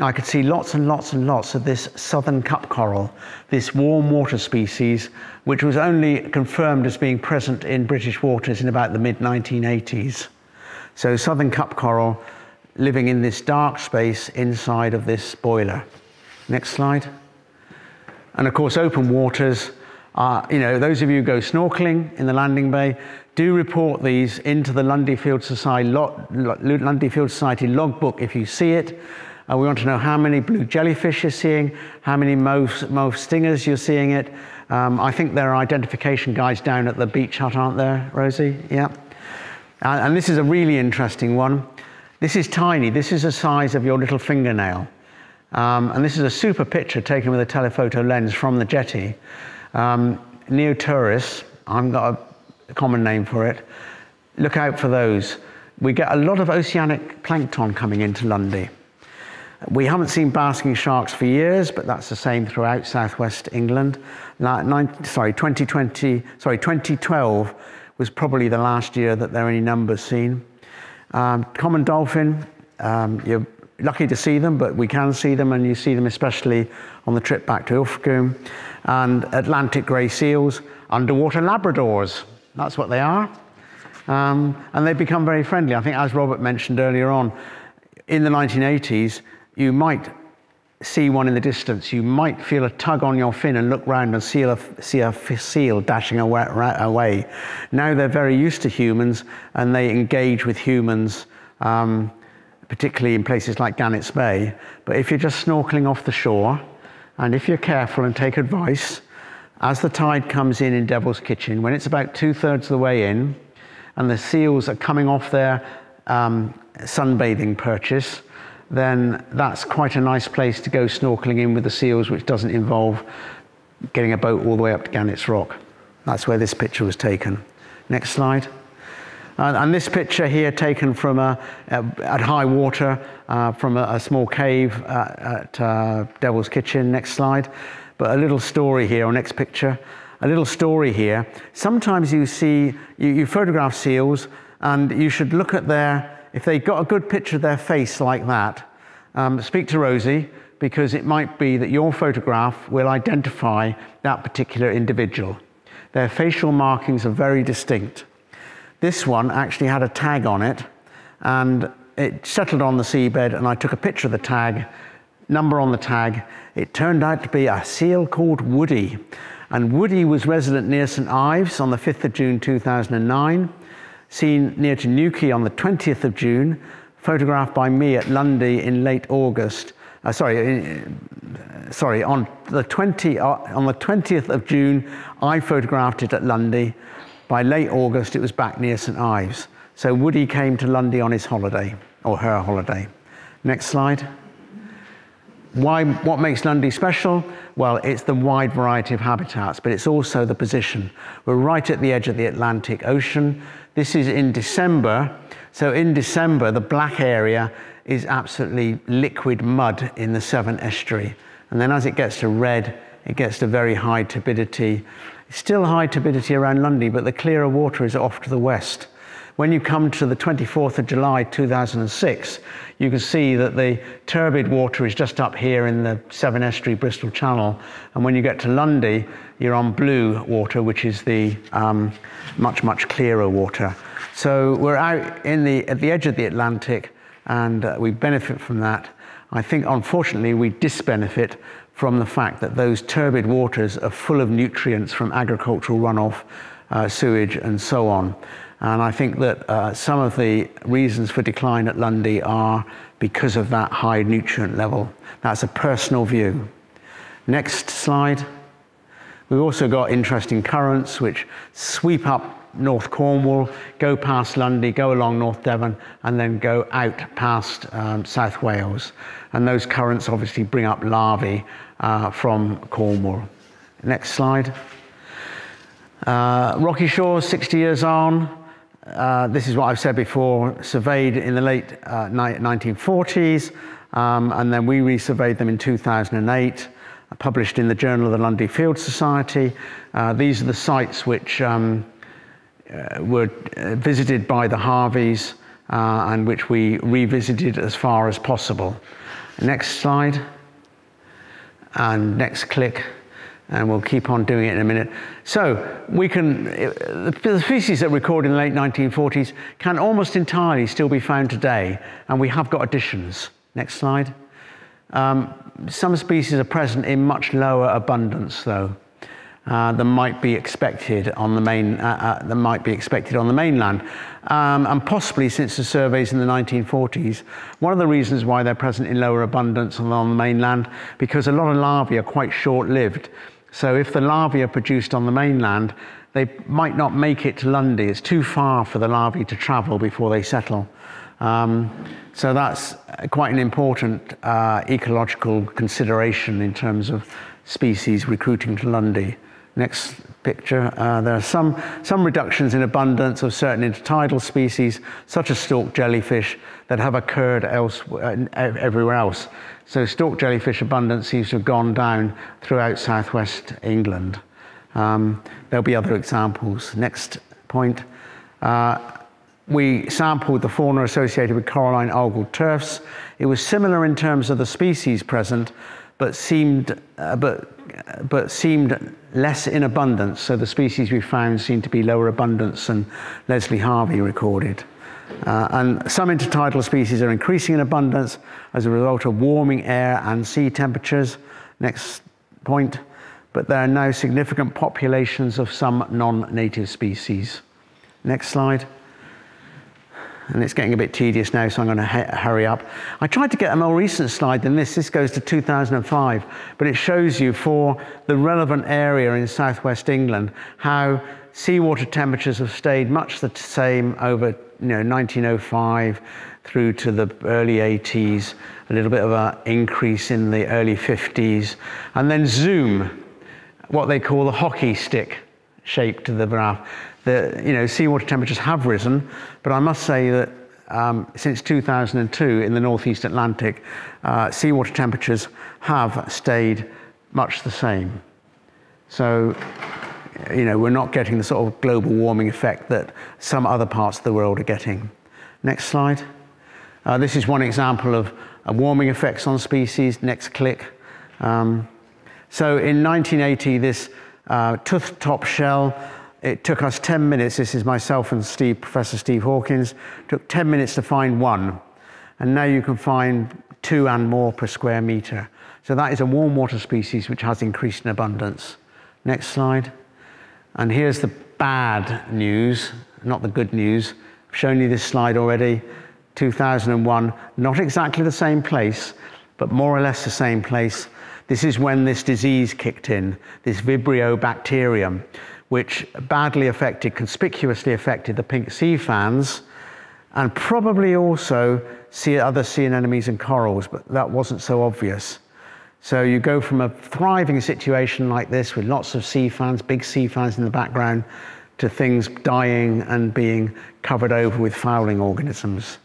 I could see lots and lots and lots of this southern cup coral, this warm water species, which was only confirmed as being present in British waters in about the mid 1980s. So southern cup coral living in this dark space inside of this boiler. Next slide. And of course, open waters you know, those of you who go snorkeling in the landing bay, do report these into the Lundy Field Society, Society logbook if you see it. Uh, we want to know how many blue jellyfish you're seeing, how many mauve, stingers you're seeing it. Um, I think there are identification guides down at the beach hut, aren't there, Rosie? Yeah. Uh, and this is a really interesting one. This is tiny. This is the size of your little fingernail. Um, and this is a super picture taken with a telephoto lens from the jetty. Um, Neoturris, I've got a common name for it. Look out for those. We get a lot of oceanic plankton coming into Lundy. We haven't seen basking sharks for years, but that's the same throughout southwest England. sorry, 2020, sorry, 2012 was probably the last year that there are any numbers seen. Um, common dolphin, um, you're lucky to see them, but we can see them, and you see them especially on the trip back to Ilfracombe. And Atlantic grey seals, underwater Labradors. That's what they are. Um, and they've become very friendly. I think, as Robert mentioned earlier on, in the 1980s, you might see one in the distance. You might feel a tug on your fin and look round and see a, see a seal dashing away. Now they're very used to humans and they engage with humans, um, particularly in places like Gannets Bay. But if you're just snorkeling off the shore, and if you're careful and take advice, as the tide comes in in Devil's Kitchen, when it's about two thirds of the way in, and the seals are coming off their um, sunbathing purchase, then that's quite a nice place to go snorkeling in with the seals, which doesn't involve getting a boat all the way up to Gannets Rock. That's where this picture was taken. Next slide. Uh, and this picture here taken from a, a at high water uh, from a, a, small cave at uh, Devil's Kitchen. Next slide. But a little story here, or next picture. A little story here. Sometimes you see, you, you photograph seals and you should look at their if they got a good picture of their face like that, um, speak to Rosie because it might be that your photograph will identify that particular individual. Their facial markings are very distinct. This one actually had a tag on it and it settled on the seabed and I took a picture of the tag, number on the tag. It turned out to be a seal called Woody. And Woody was resident near St Ives on the 5th of June 2009 seen near to Newquay on the 20th of June, photographed by me at Lundy in late August. Uh, sorry, uh, sorry, on the, 20, uh, on the 20th of June, I photographed it at Lundy. By late August, it was back near St Ives. So Woody came to Lundy on his holiday, or her holiday. Next slide. Why, what makes Lundy special? Well, it's the wide variety of habitats, but it's also the position. We're right at the edge of the Atlantic Ocean. This is in December. So in December, the black area is absolutely liquid mud in the Severn estuary. And then as it gets to red, it gets to very high turbidity. Still high turbidity around Lundy, but the clearer water is off to the west. When you come to the 24th of July 2006, you can see that the turbid water is just up here in the Severn Estuary, Bristol Channel. And when you get to Lundy, you're on blue water, which is the um, much, much clearer water. So we're out in the, at the edge of the Atlantic and uh, we benefit from that. I think, unfortunately, we disbenefit from the fact that those turbid waters are full of nutrients from agricultural runoff, uh, sewage, and so on. And I think that uh, some of the reasons for decline at Lundy are because of that high nutrient level. That's a personal view. Next slide. We've also got interesting currents which sweep up North Cornwall, go past Lundy, go along North Devon, and then go out past um, South Wales. And those currents obviously bring up larvae uh, from Cornwall. Next slide. Uh, Rocky Shores, 60 years on. Uh, this is what I've said before, surveyed in the late uh, 1940s, um, and then we resurveyed them in 2008, uh, published in the Journal of the Lundy Field Society. Uh, these are the sites which um, uh, were visited by the Harveys and which we revisited as far as possible. Next slide, and next click. and we'll keep on doing it in a minute. So we can, the species that were recorded in the late 1940s can almost entirely still be found today, and we have got additions. Next slide. Um, some species are present in much lower abundance, though. Uh, than might be expected on the main uh, uh, than might be expected on the mainland, um, and possibly since the surveys in the 1940s. One of the reasons why they're present in lower abundance on the mainland because a lot of larvae are quite short-lived. So if the larvae are produced on the mainland, they might not make it to Lundy. It's too far for the larvae to travel before they settle. Um, so that's quite an important uh, ecological consideration in terms of species recruiting to Lundy. Next picture, uh, there are some, some reductions in abundance of certain intertidal species, such as stalk jellyfish, that have occurred else, uh, everywhere else. So stalk jellyfish abundance seems to have gone down throughout southwest England. Um, there'll be other examples. Next point. Uh, we sampled the fauna associated with coralline algal turfs. It was similar in terms of the species present, but seemed, uh, but, but seemed less in abundance. So the species we found seemed to be lower abundance than Leslie Harvey recorded. Uh, and some intertidal species are increasing in abundance as a result of warming air and sea temperatures. Next point. But there are now significant populations of some non-native species. Next slide and it's getting a bit tedious now, so I'm going to hurry up. I tried to get a more recent slide than this. This goes to 2005, but it shows you for the relevant area in southwest England how seawater temperatures have stayed much the same over you know, 1905 through to the early 80s, a little bit of an increase in the early 50s, and then zoom, what they call the hockey stick shape to the graph the you know, seawater temperatures have risen, but I must say that um, since 2002 in the Northeast Atlantic, uh, seawater temperatures have stayed much the same. So, you know, we're not getting the sort of global warming effect that some other parts of the world are getting. Next slide. Uh, this is one example of uh, warming effects on species. Next click. Um, so in 1980, this uh, tooth-top shell it took us 10 minutes. This is myself and Steve, Professor Steve Hawkins. It took 10 minutes to find one. And now you can find two and more per square meter. So that is a warm water species which has increased in abundance. Next slide. And here's the bad news, not the good news. I've shown you this slide already. 2001, not exactly the same place, but more or less the same place. This is when this disease kicked in, this Vibrio bacterium which badly affected, conspicuously affected the pink sea fans, and probably also see other sea anemones and corals, but that wasn't so obvious. So you go from a thriving situation like this with lots of sea fans, big sea fans in the background, to things dying and being covered over with fouling organisms.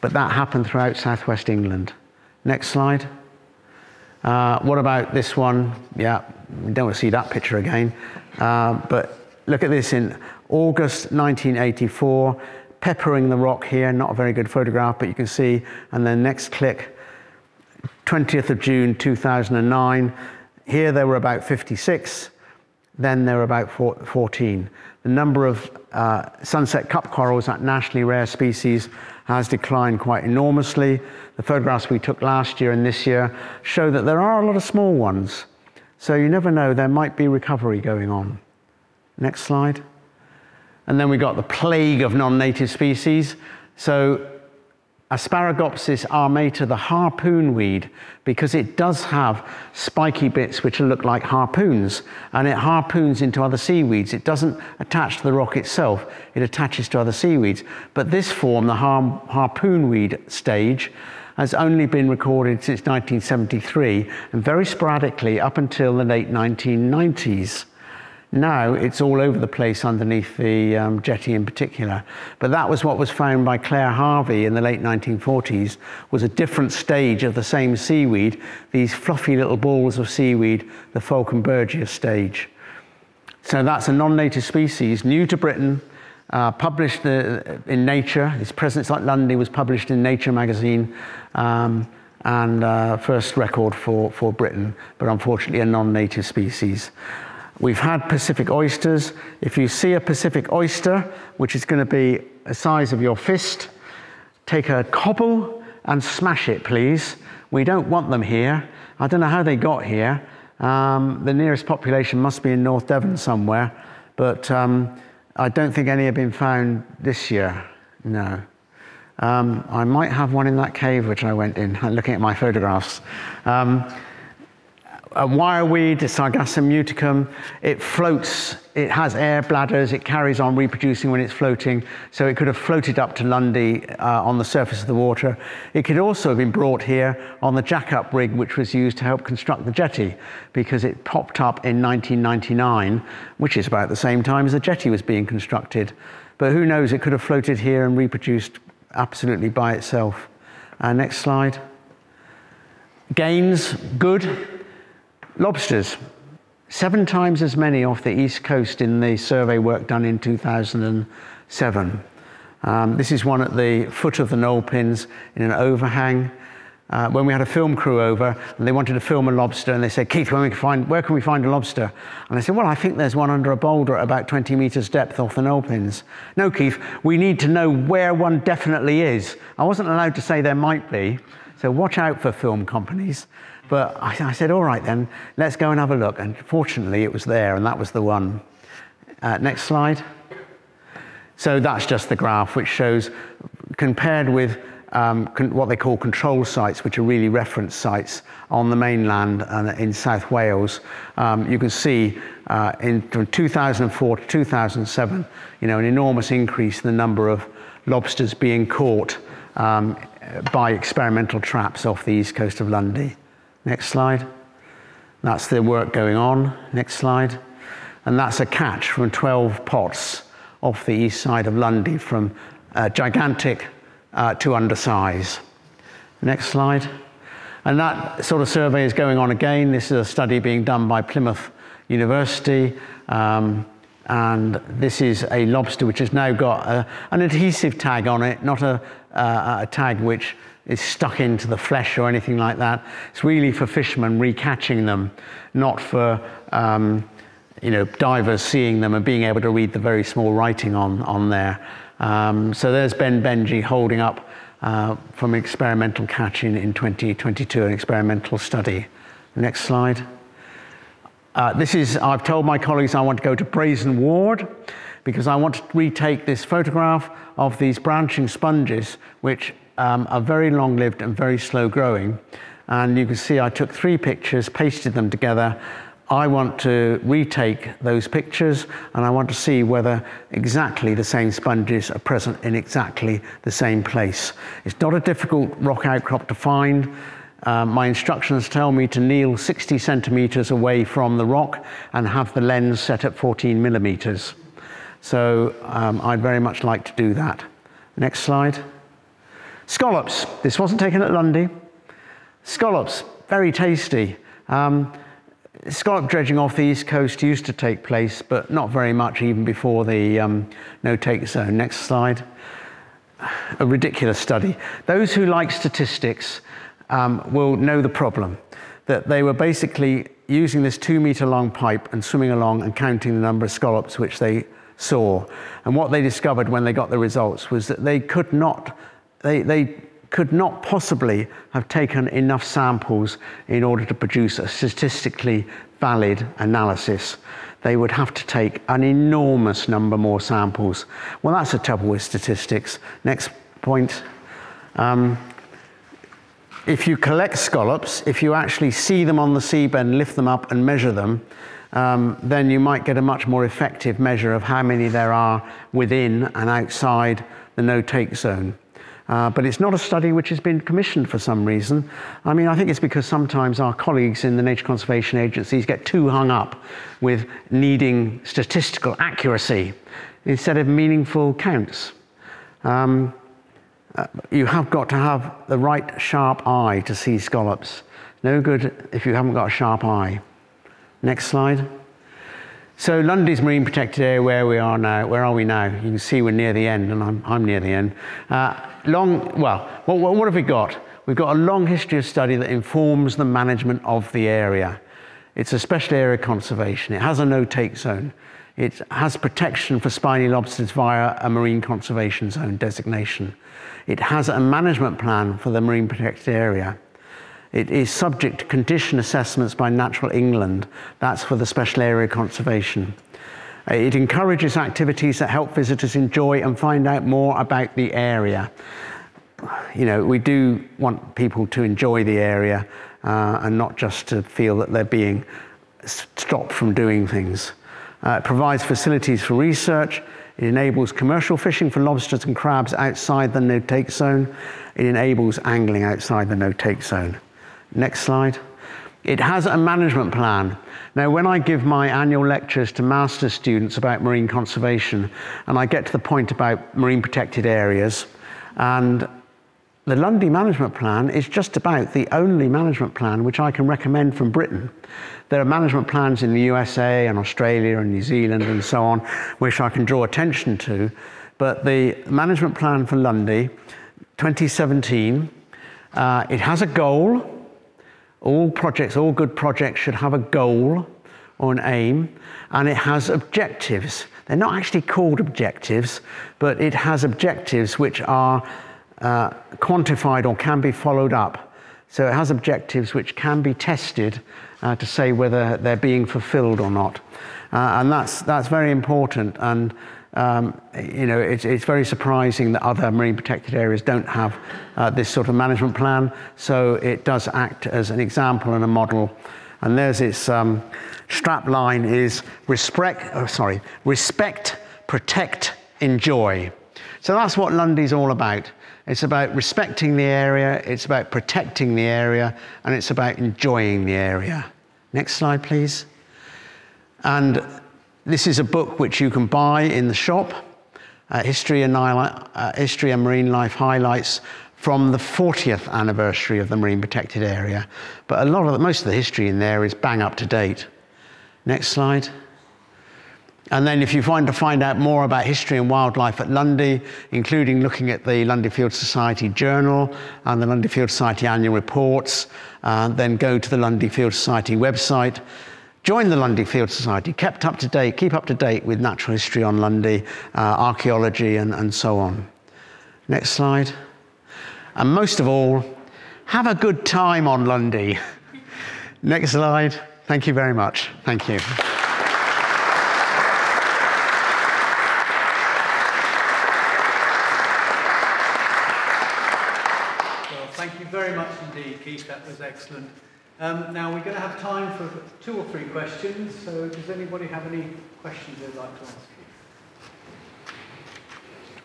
But that happened throughout southwest England. Next slide. Uh, what about this one? Yeah, we don't want to see that picture again. Uh, but look at this in August 1984, peppering the rock here, not a very good photograph, but you can see, and then next click, 20th of June 2009. Here there were about 56, then there were about 14. The number of uh, sunset cup corals, that nationally rare species, has declined quite enormously. The photographs we took last year and this year show that there are a lot of small ones. So you never know, there might be recovery going on. Next slide. And then we got the plague of non-native species. So Asparagopsis armata, the harpoon weed, because it does have spiky bits which look like harpoons, and it harpoons into other seaweeds. It doesn't attach to the rock itself, it attaches to other seaweeds. But this form, the har harpoon weed stage, has only been recorded since 1973 and very sporadically up until the late 1990s. Now it's all over the place underneath the um, jetty in particular. But that was what was found by Claire Harvey in the late 1940s, was a different stage of the same seaweed, these fluffy little balls of seaweed, the Falkenbergia stage. So that's a non-native species, new to Britain, uh, published uh, in Nature. Its presence at Lundy was published in Nature magazine um, and uh, first record for, for Britain, but unfortunately a non-native species. We've had Pacific oysters. If you see a Pacific oyster, which is going to be the size of your fist, take a cobble and smash it, please. We don't want them here. I don't know how they got here. Um, the nearest population must be in North Devon somewhere, but um, I don't think any have been found this year. No. Um, I might have one in that cave which I went in, looking at my photographs. Um, a wireweed, Sargassum muticum, it floats, it has air bladders, it carries on reproducing when it's floating, so it could have floated up to Lundy uh, on the surface of the water. It could also have been brought here on the jack-up rig which was used to help construct the jetty, because it popped up in 1999, which is about the same time as the jetty was being constructed. But who knows, it could have floated here and reproduced absolutely by itself. Uh, next slide. Gains, good. Lobsters, seven times as many off the east coast in the survey work done in 2007. Um, this is one at the foot of the knoll pins in an overhang. Uh, when we had a film crew over and they wanted to film a lobster and they said, Keith, we find, where can we find a lobster? And I said, well, I think there's one under a boulder at about 20 meters depth off the knoll pins. No, Keith, we need to know where one definitely is. I wasn't allowed to say there might be, so watch out for film companies. But I, I, said, all right then, let's go and have a look. And fortunately, it was there, and that was the one. Uh, next slide. So that's just the graph, which shows, compared with um, what they call control sites, which are really reference sites on the mainland and in South Wales, um, you can see uh, in, from 2004 to 2007, you know, an enormous increase in the number of lobsters being caught um, by experimental traps off the east coast of Lundy. Next slide. That's the work going on. Next slide. And that's a catch from 12 pots off the east side of Lundy from uh, gigantic uh, to undersize. Next slide. And that sort of survey is going on again. This is a study being done by Plymouth University. Um, and this is a lobster which has now got a, an adhesive tag on it, not a, uh, a tag which is stuck into the flesh or anything like that. It's really for fishermen recatching them, not for um, you know divers seeing them and being able to read the very small writing on on there. Um, so there's Ben Benji holding up uh, from experimental catching in 2022, an experimental study. Next slide. Uh, this is, I've told my colleagues I want to go to Brazen Ward because I want to retake this photograph of these branching sponges, which um, are very long lived and very slow growing. And you can see I took three pictures, pasted them together. I want to retake those pictures and I want to see whether exactly the same sponges are present in exactly the same place. It's not a difficult rock outcrop to find. Um, my instructions tell me to kneel 60 centimeters away from the rock and have the lens set at 14 millimeters. So um, I'd very much like to do that. Next slide. Scallops. This wasn't taken at Lundy. Scallops, very tasty. Um, scallop dredging off the east coast used to take place, but not very much even before the um, no-take zone. Next slide. A ridiculous study. Those who like statistics um, will know the problem, that they were basically using this two meter long pipe and swimming along and counting the number of scallops which they saw. And what they discovered when they got the results was that they could not they, they could not possibly have taken enough samples in order to produce a statistically valid analysis. They would have to take an enormous number more samples. Well, that's a trouble with statistics. Next point. Um, if you collect scallops, if you actually see them on the seabed, lift them up and measure them, um, then you might get a much more effective measure of how many there are within and outside the no-take zone. Uh, but it's not a study which has been commissioned for some reason. I mean, I think it's because sometimes our colleagues in the nature conservation agencies get too hung up with needing statistical accuracy instead of meaningful counts. Um, uh, you have got to have the right sharp eye to see scallops. No good if you haven't got a sharp eye. Next slide. So Lundy's Marine Protected Area, where we are now, where are we now? You can see we're near the end, and I'm, I'm near the end. Uh, long, well, what, what, have we got? we've got a long history of study that informs the management of the area. It's a special area conservation. It has a no-take zone. It has protection for spiny lobsters via a marine conservation zone designation. It has a management plan for the marine protected area. It is subject to condition assessments by Natural England. That's for the special area conservation. It encourages activities that help visitors enjoy and find out more about the area. You know, we do want people to enjoy the area uh, and not just to feel that they're being stopped from doing things. Uh, it provides facilities for research. It enables commercial fishing for lobsters and crabs outside the no-take zone. It enables angling outside the no-take zone. Next slide. It has a management plan. Now, when I give my annual lectures to master's students about marine conservation, and I get to the point about marine protected areas, and the Lundy Management Plan is just about the only management plan which I can recommend from Britain. There are management plans in the USA and Australia and New Zealand and so on, which I can draw attention to. But the management plan for Lundy, 2017, uh, it has a goal. All projects, all good projects should have a goal or an aim, and it has objectives. They're not actually called objectives, but it has objectives which are uh, quantified or can be followed up. So it has objectives which can be tested uh, to say whether they're being fulfilled or not. Uh, and that's, that's very important. And um, you know, it's, it's, very surprising that other marine protected areas don't have uh, this sort of management plan. So it does act as an example and a model. And there's its um, strap line is respect, oh, sorry, respect, protect, enjoy. So that's what Lundy's all about. It's about respecting the area, it's about protecting the area, and it's about enjoying the area. Next slide, please. And this is a book which you can buy in the shop, uh, History, and, uh, History Marine Life Highlights from the 40th anniversary of the Marine Protected Area. But a lot of the, most of the history in there is bang up to date. Next slide. And then if you find to find out more about history and wildlife at Lundy, including looking at the Lundy Field Society Journal and the Lundy Field Society annual reports, uh, then go to the Lundy Field Society website. Join the Lundy Field Society, kept up to date, keep up to date with natural history on Lundy, uh, archaeology, and, and so on. Next slide. And most of all, have a good time on Lundy. Next slide. Thank you very much. Thank you. Well, thank you very much indeed, Keith, that was excellent. Um, now we're going to have time for two or three questions, so does anybody have any questions they'd like to ask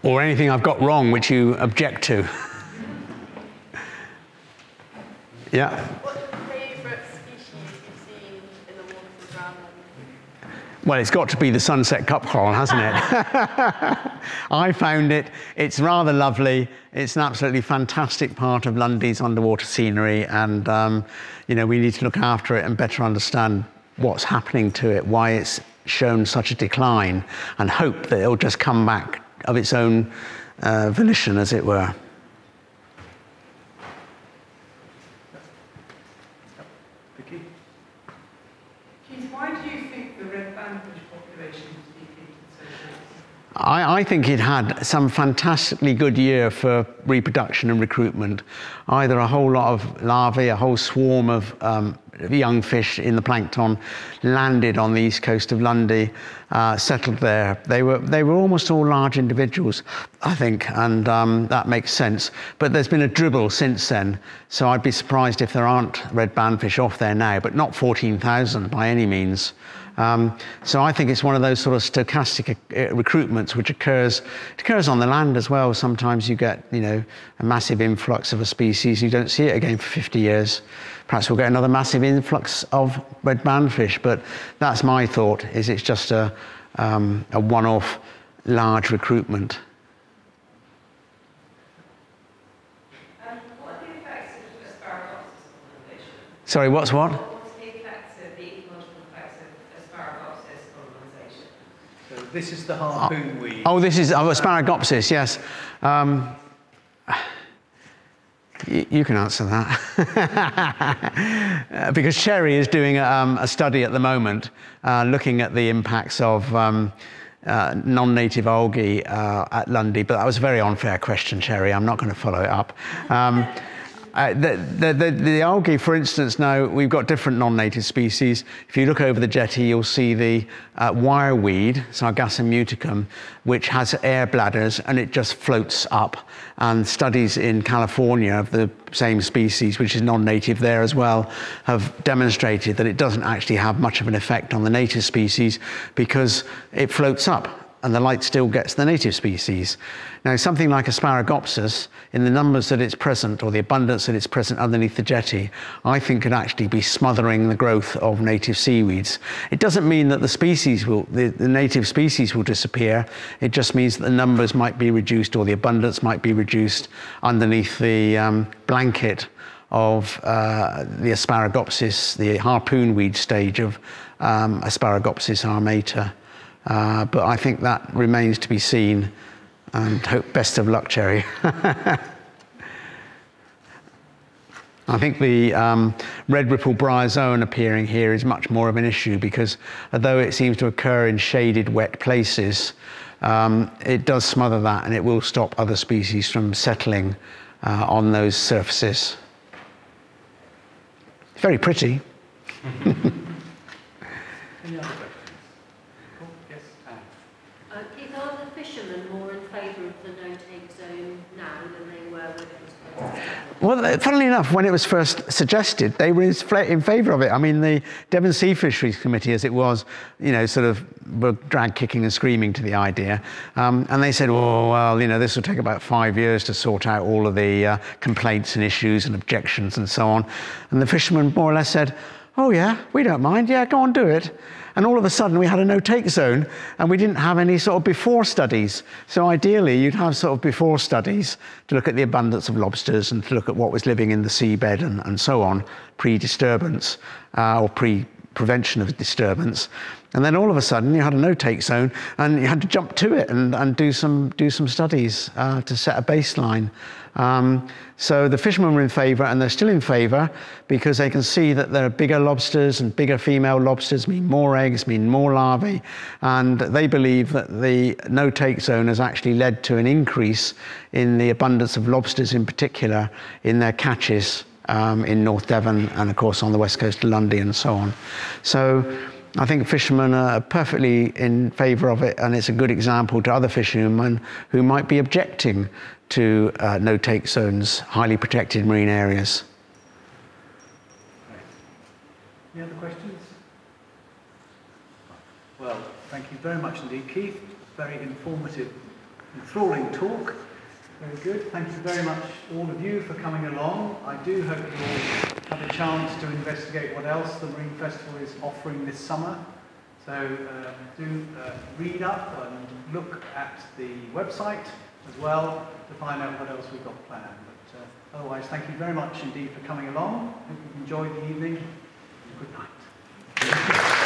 you? Or anything I've got wrong which you object to? yeah? Well, it's got to be the sunset cup coral, hasn't it? I found it. It's rather lovely. It's an absolutely fantastic part of Lundy's underwater scenery, and um, you know we need to look after it and better understand what's happening to it, why it's shown such a decline, and hope that it'll just come back of its own uh, volition, as it were. I, I, think it had some fantastically good year for reproduction and recruitment. Either a whole lot of larvae, a whole swarm of um, young fish in the plankton landed on the east coast of Lundy, uh, settled there. They were, they were almost all large individuals, I think, and um, that makes sense. But there's been a dribble since then, so I'd be surprised if there aren't red bandfish off there now, but not 14,000 by any means. Um, so I think it's one of those sort of stochastic uh, recruitments which occurs it occurs on the land as well. Sometimes you get you know a massive influx of a species, you don't see it again for 50 years. Perhaps we'll get another massive influx of red bandfish, but that's my thought. Is it's just a um, a one-off large recruitment. Um, Sorry, what's what? This is the harpoon weed. Oh, this is oh, Asparagopsis, yes. Um, You can answer that. uh, because Sherry is doing um, a study at the moment uh, looking at the impacts of um, uh, non-native algae uh, at Lundy, but that was a very unfair question, Sherry. I'm not going to follow it up. Uh, the, the, the, the, algae, for instance, now we've got different non-native species. If you look over the jetty, you'll see the uh, wireweed, Sargassum muticum, which has air bladders and it just floats up. And studies in California of the same species, which is non-native there as well, have demonstrated that it doesn't actually have much of an effect on the native species because it floats up and the light still gets the native species. Now, something like Asparagopsis, in the numbers that it's present or the abundance that it's present underneath the jetty, I think could actually be smothering the growth of native seaweeds. It doesn't mean that the species will, the, the native species will disappear. It just means that the numbers might be reduced or the abundance might be reduced underneath the um, blanket of uh, the Asparagopsis, the harpoon weed stage of um, Asparagopsis armata. Uh, but I think that remains to be seen. And hope best of luck, Cherry. I think the um, red ripple bryozoan appearing here is much more of an issue because although it seems to occur in shaded, wet places, um, it does smother that and it will stop other species from settling uh, on those surfaces. Very pretty. Well, funnily enough, when it was first suggested, they were in favour of it. I mean, the Devon Sea Fisheries Committee, as it was, you know, sort of were drag kicking and screaming to the idea. Um, and they said, oh, well, you know, this will take about five years to sort out all of the uh, complaints and issues and objections and so on. And the fishermen more or less said, oh, yeah, we don't mind. Yeah, go on, do it. And all of a sudden, we had a no take zone, and we didn't have any sort of before studies. So, ideally, you'd have sort of before studies to look at the abundance of lobsters and to look at what was living in the seabed and, and so on, pre disturbance uh, or pre prevention of disturbance. And then all of a sudden, you had a no take zone, and you had to jump to it and, and do, some, do some studies uh, to set a baseline. Um, so the fishermen were in favour, and they're still in favour because they can see that there are bigger lobsters, and bigger female lobsters mean more eggs, mean more larvae, and they believe that the no-take zone has actually led to an increase in the abundance of lobsters, in particular, in their catches um, in North Devon and, of course, on the west coast of Lundy and so on. So. I think fishermen are perfectly in favour of it, and it's a good example to other fishermen who might be objecting to uh, no-take zones, highly protected marine areas. Any other questions? Well, thank you very much indeed, Keith. Very informative, enthralling talk. Very good. Thank you very much, all of you, for coming along. I do hope you all have a chance to investigate what else the Marine Festival is offering this summer. So uh, do uh, read up and look at the website as well to find out what else we've got planned. But uh, otherwise, thank you very much indeed for coming along. Hope you've enjoyed the evening. Good night.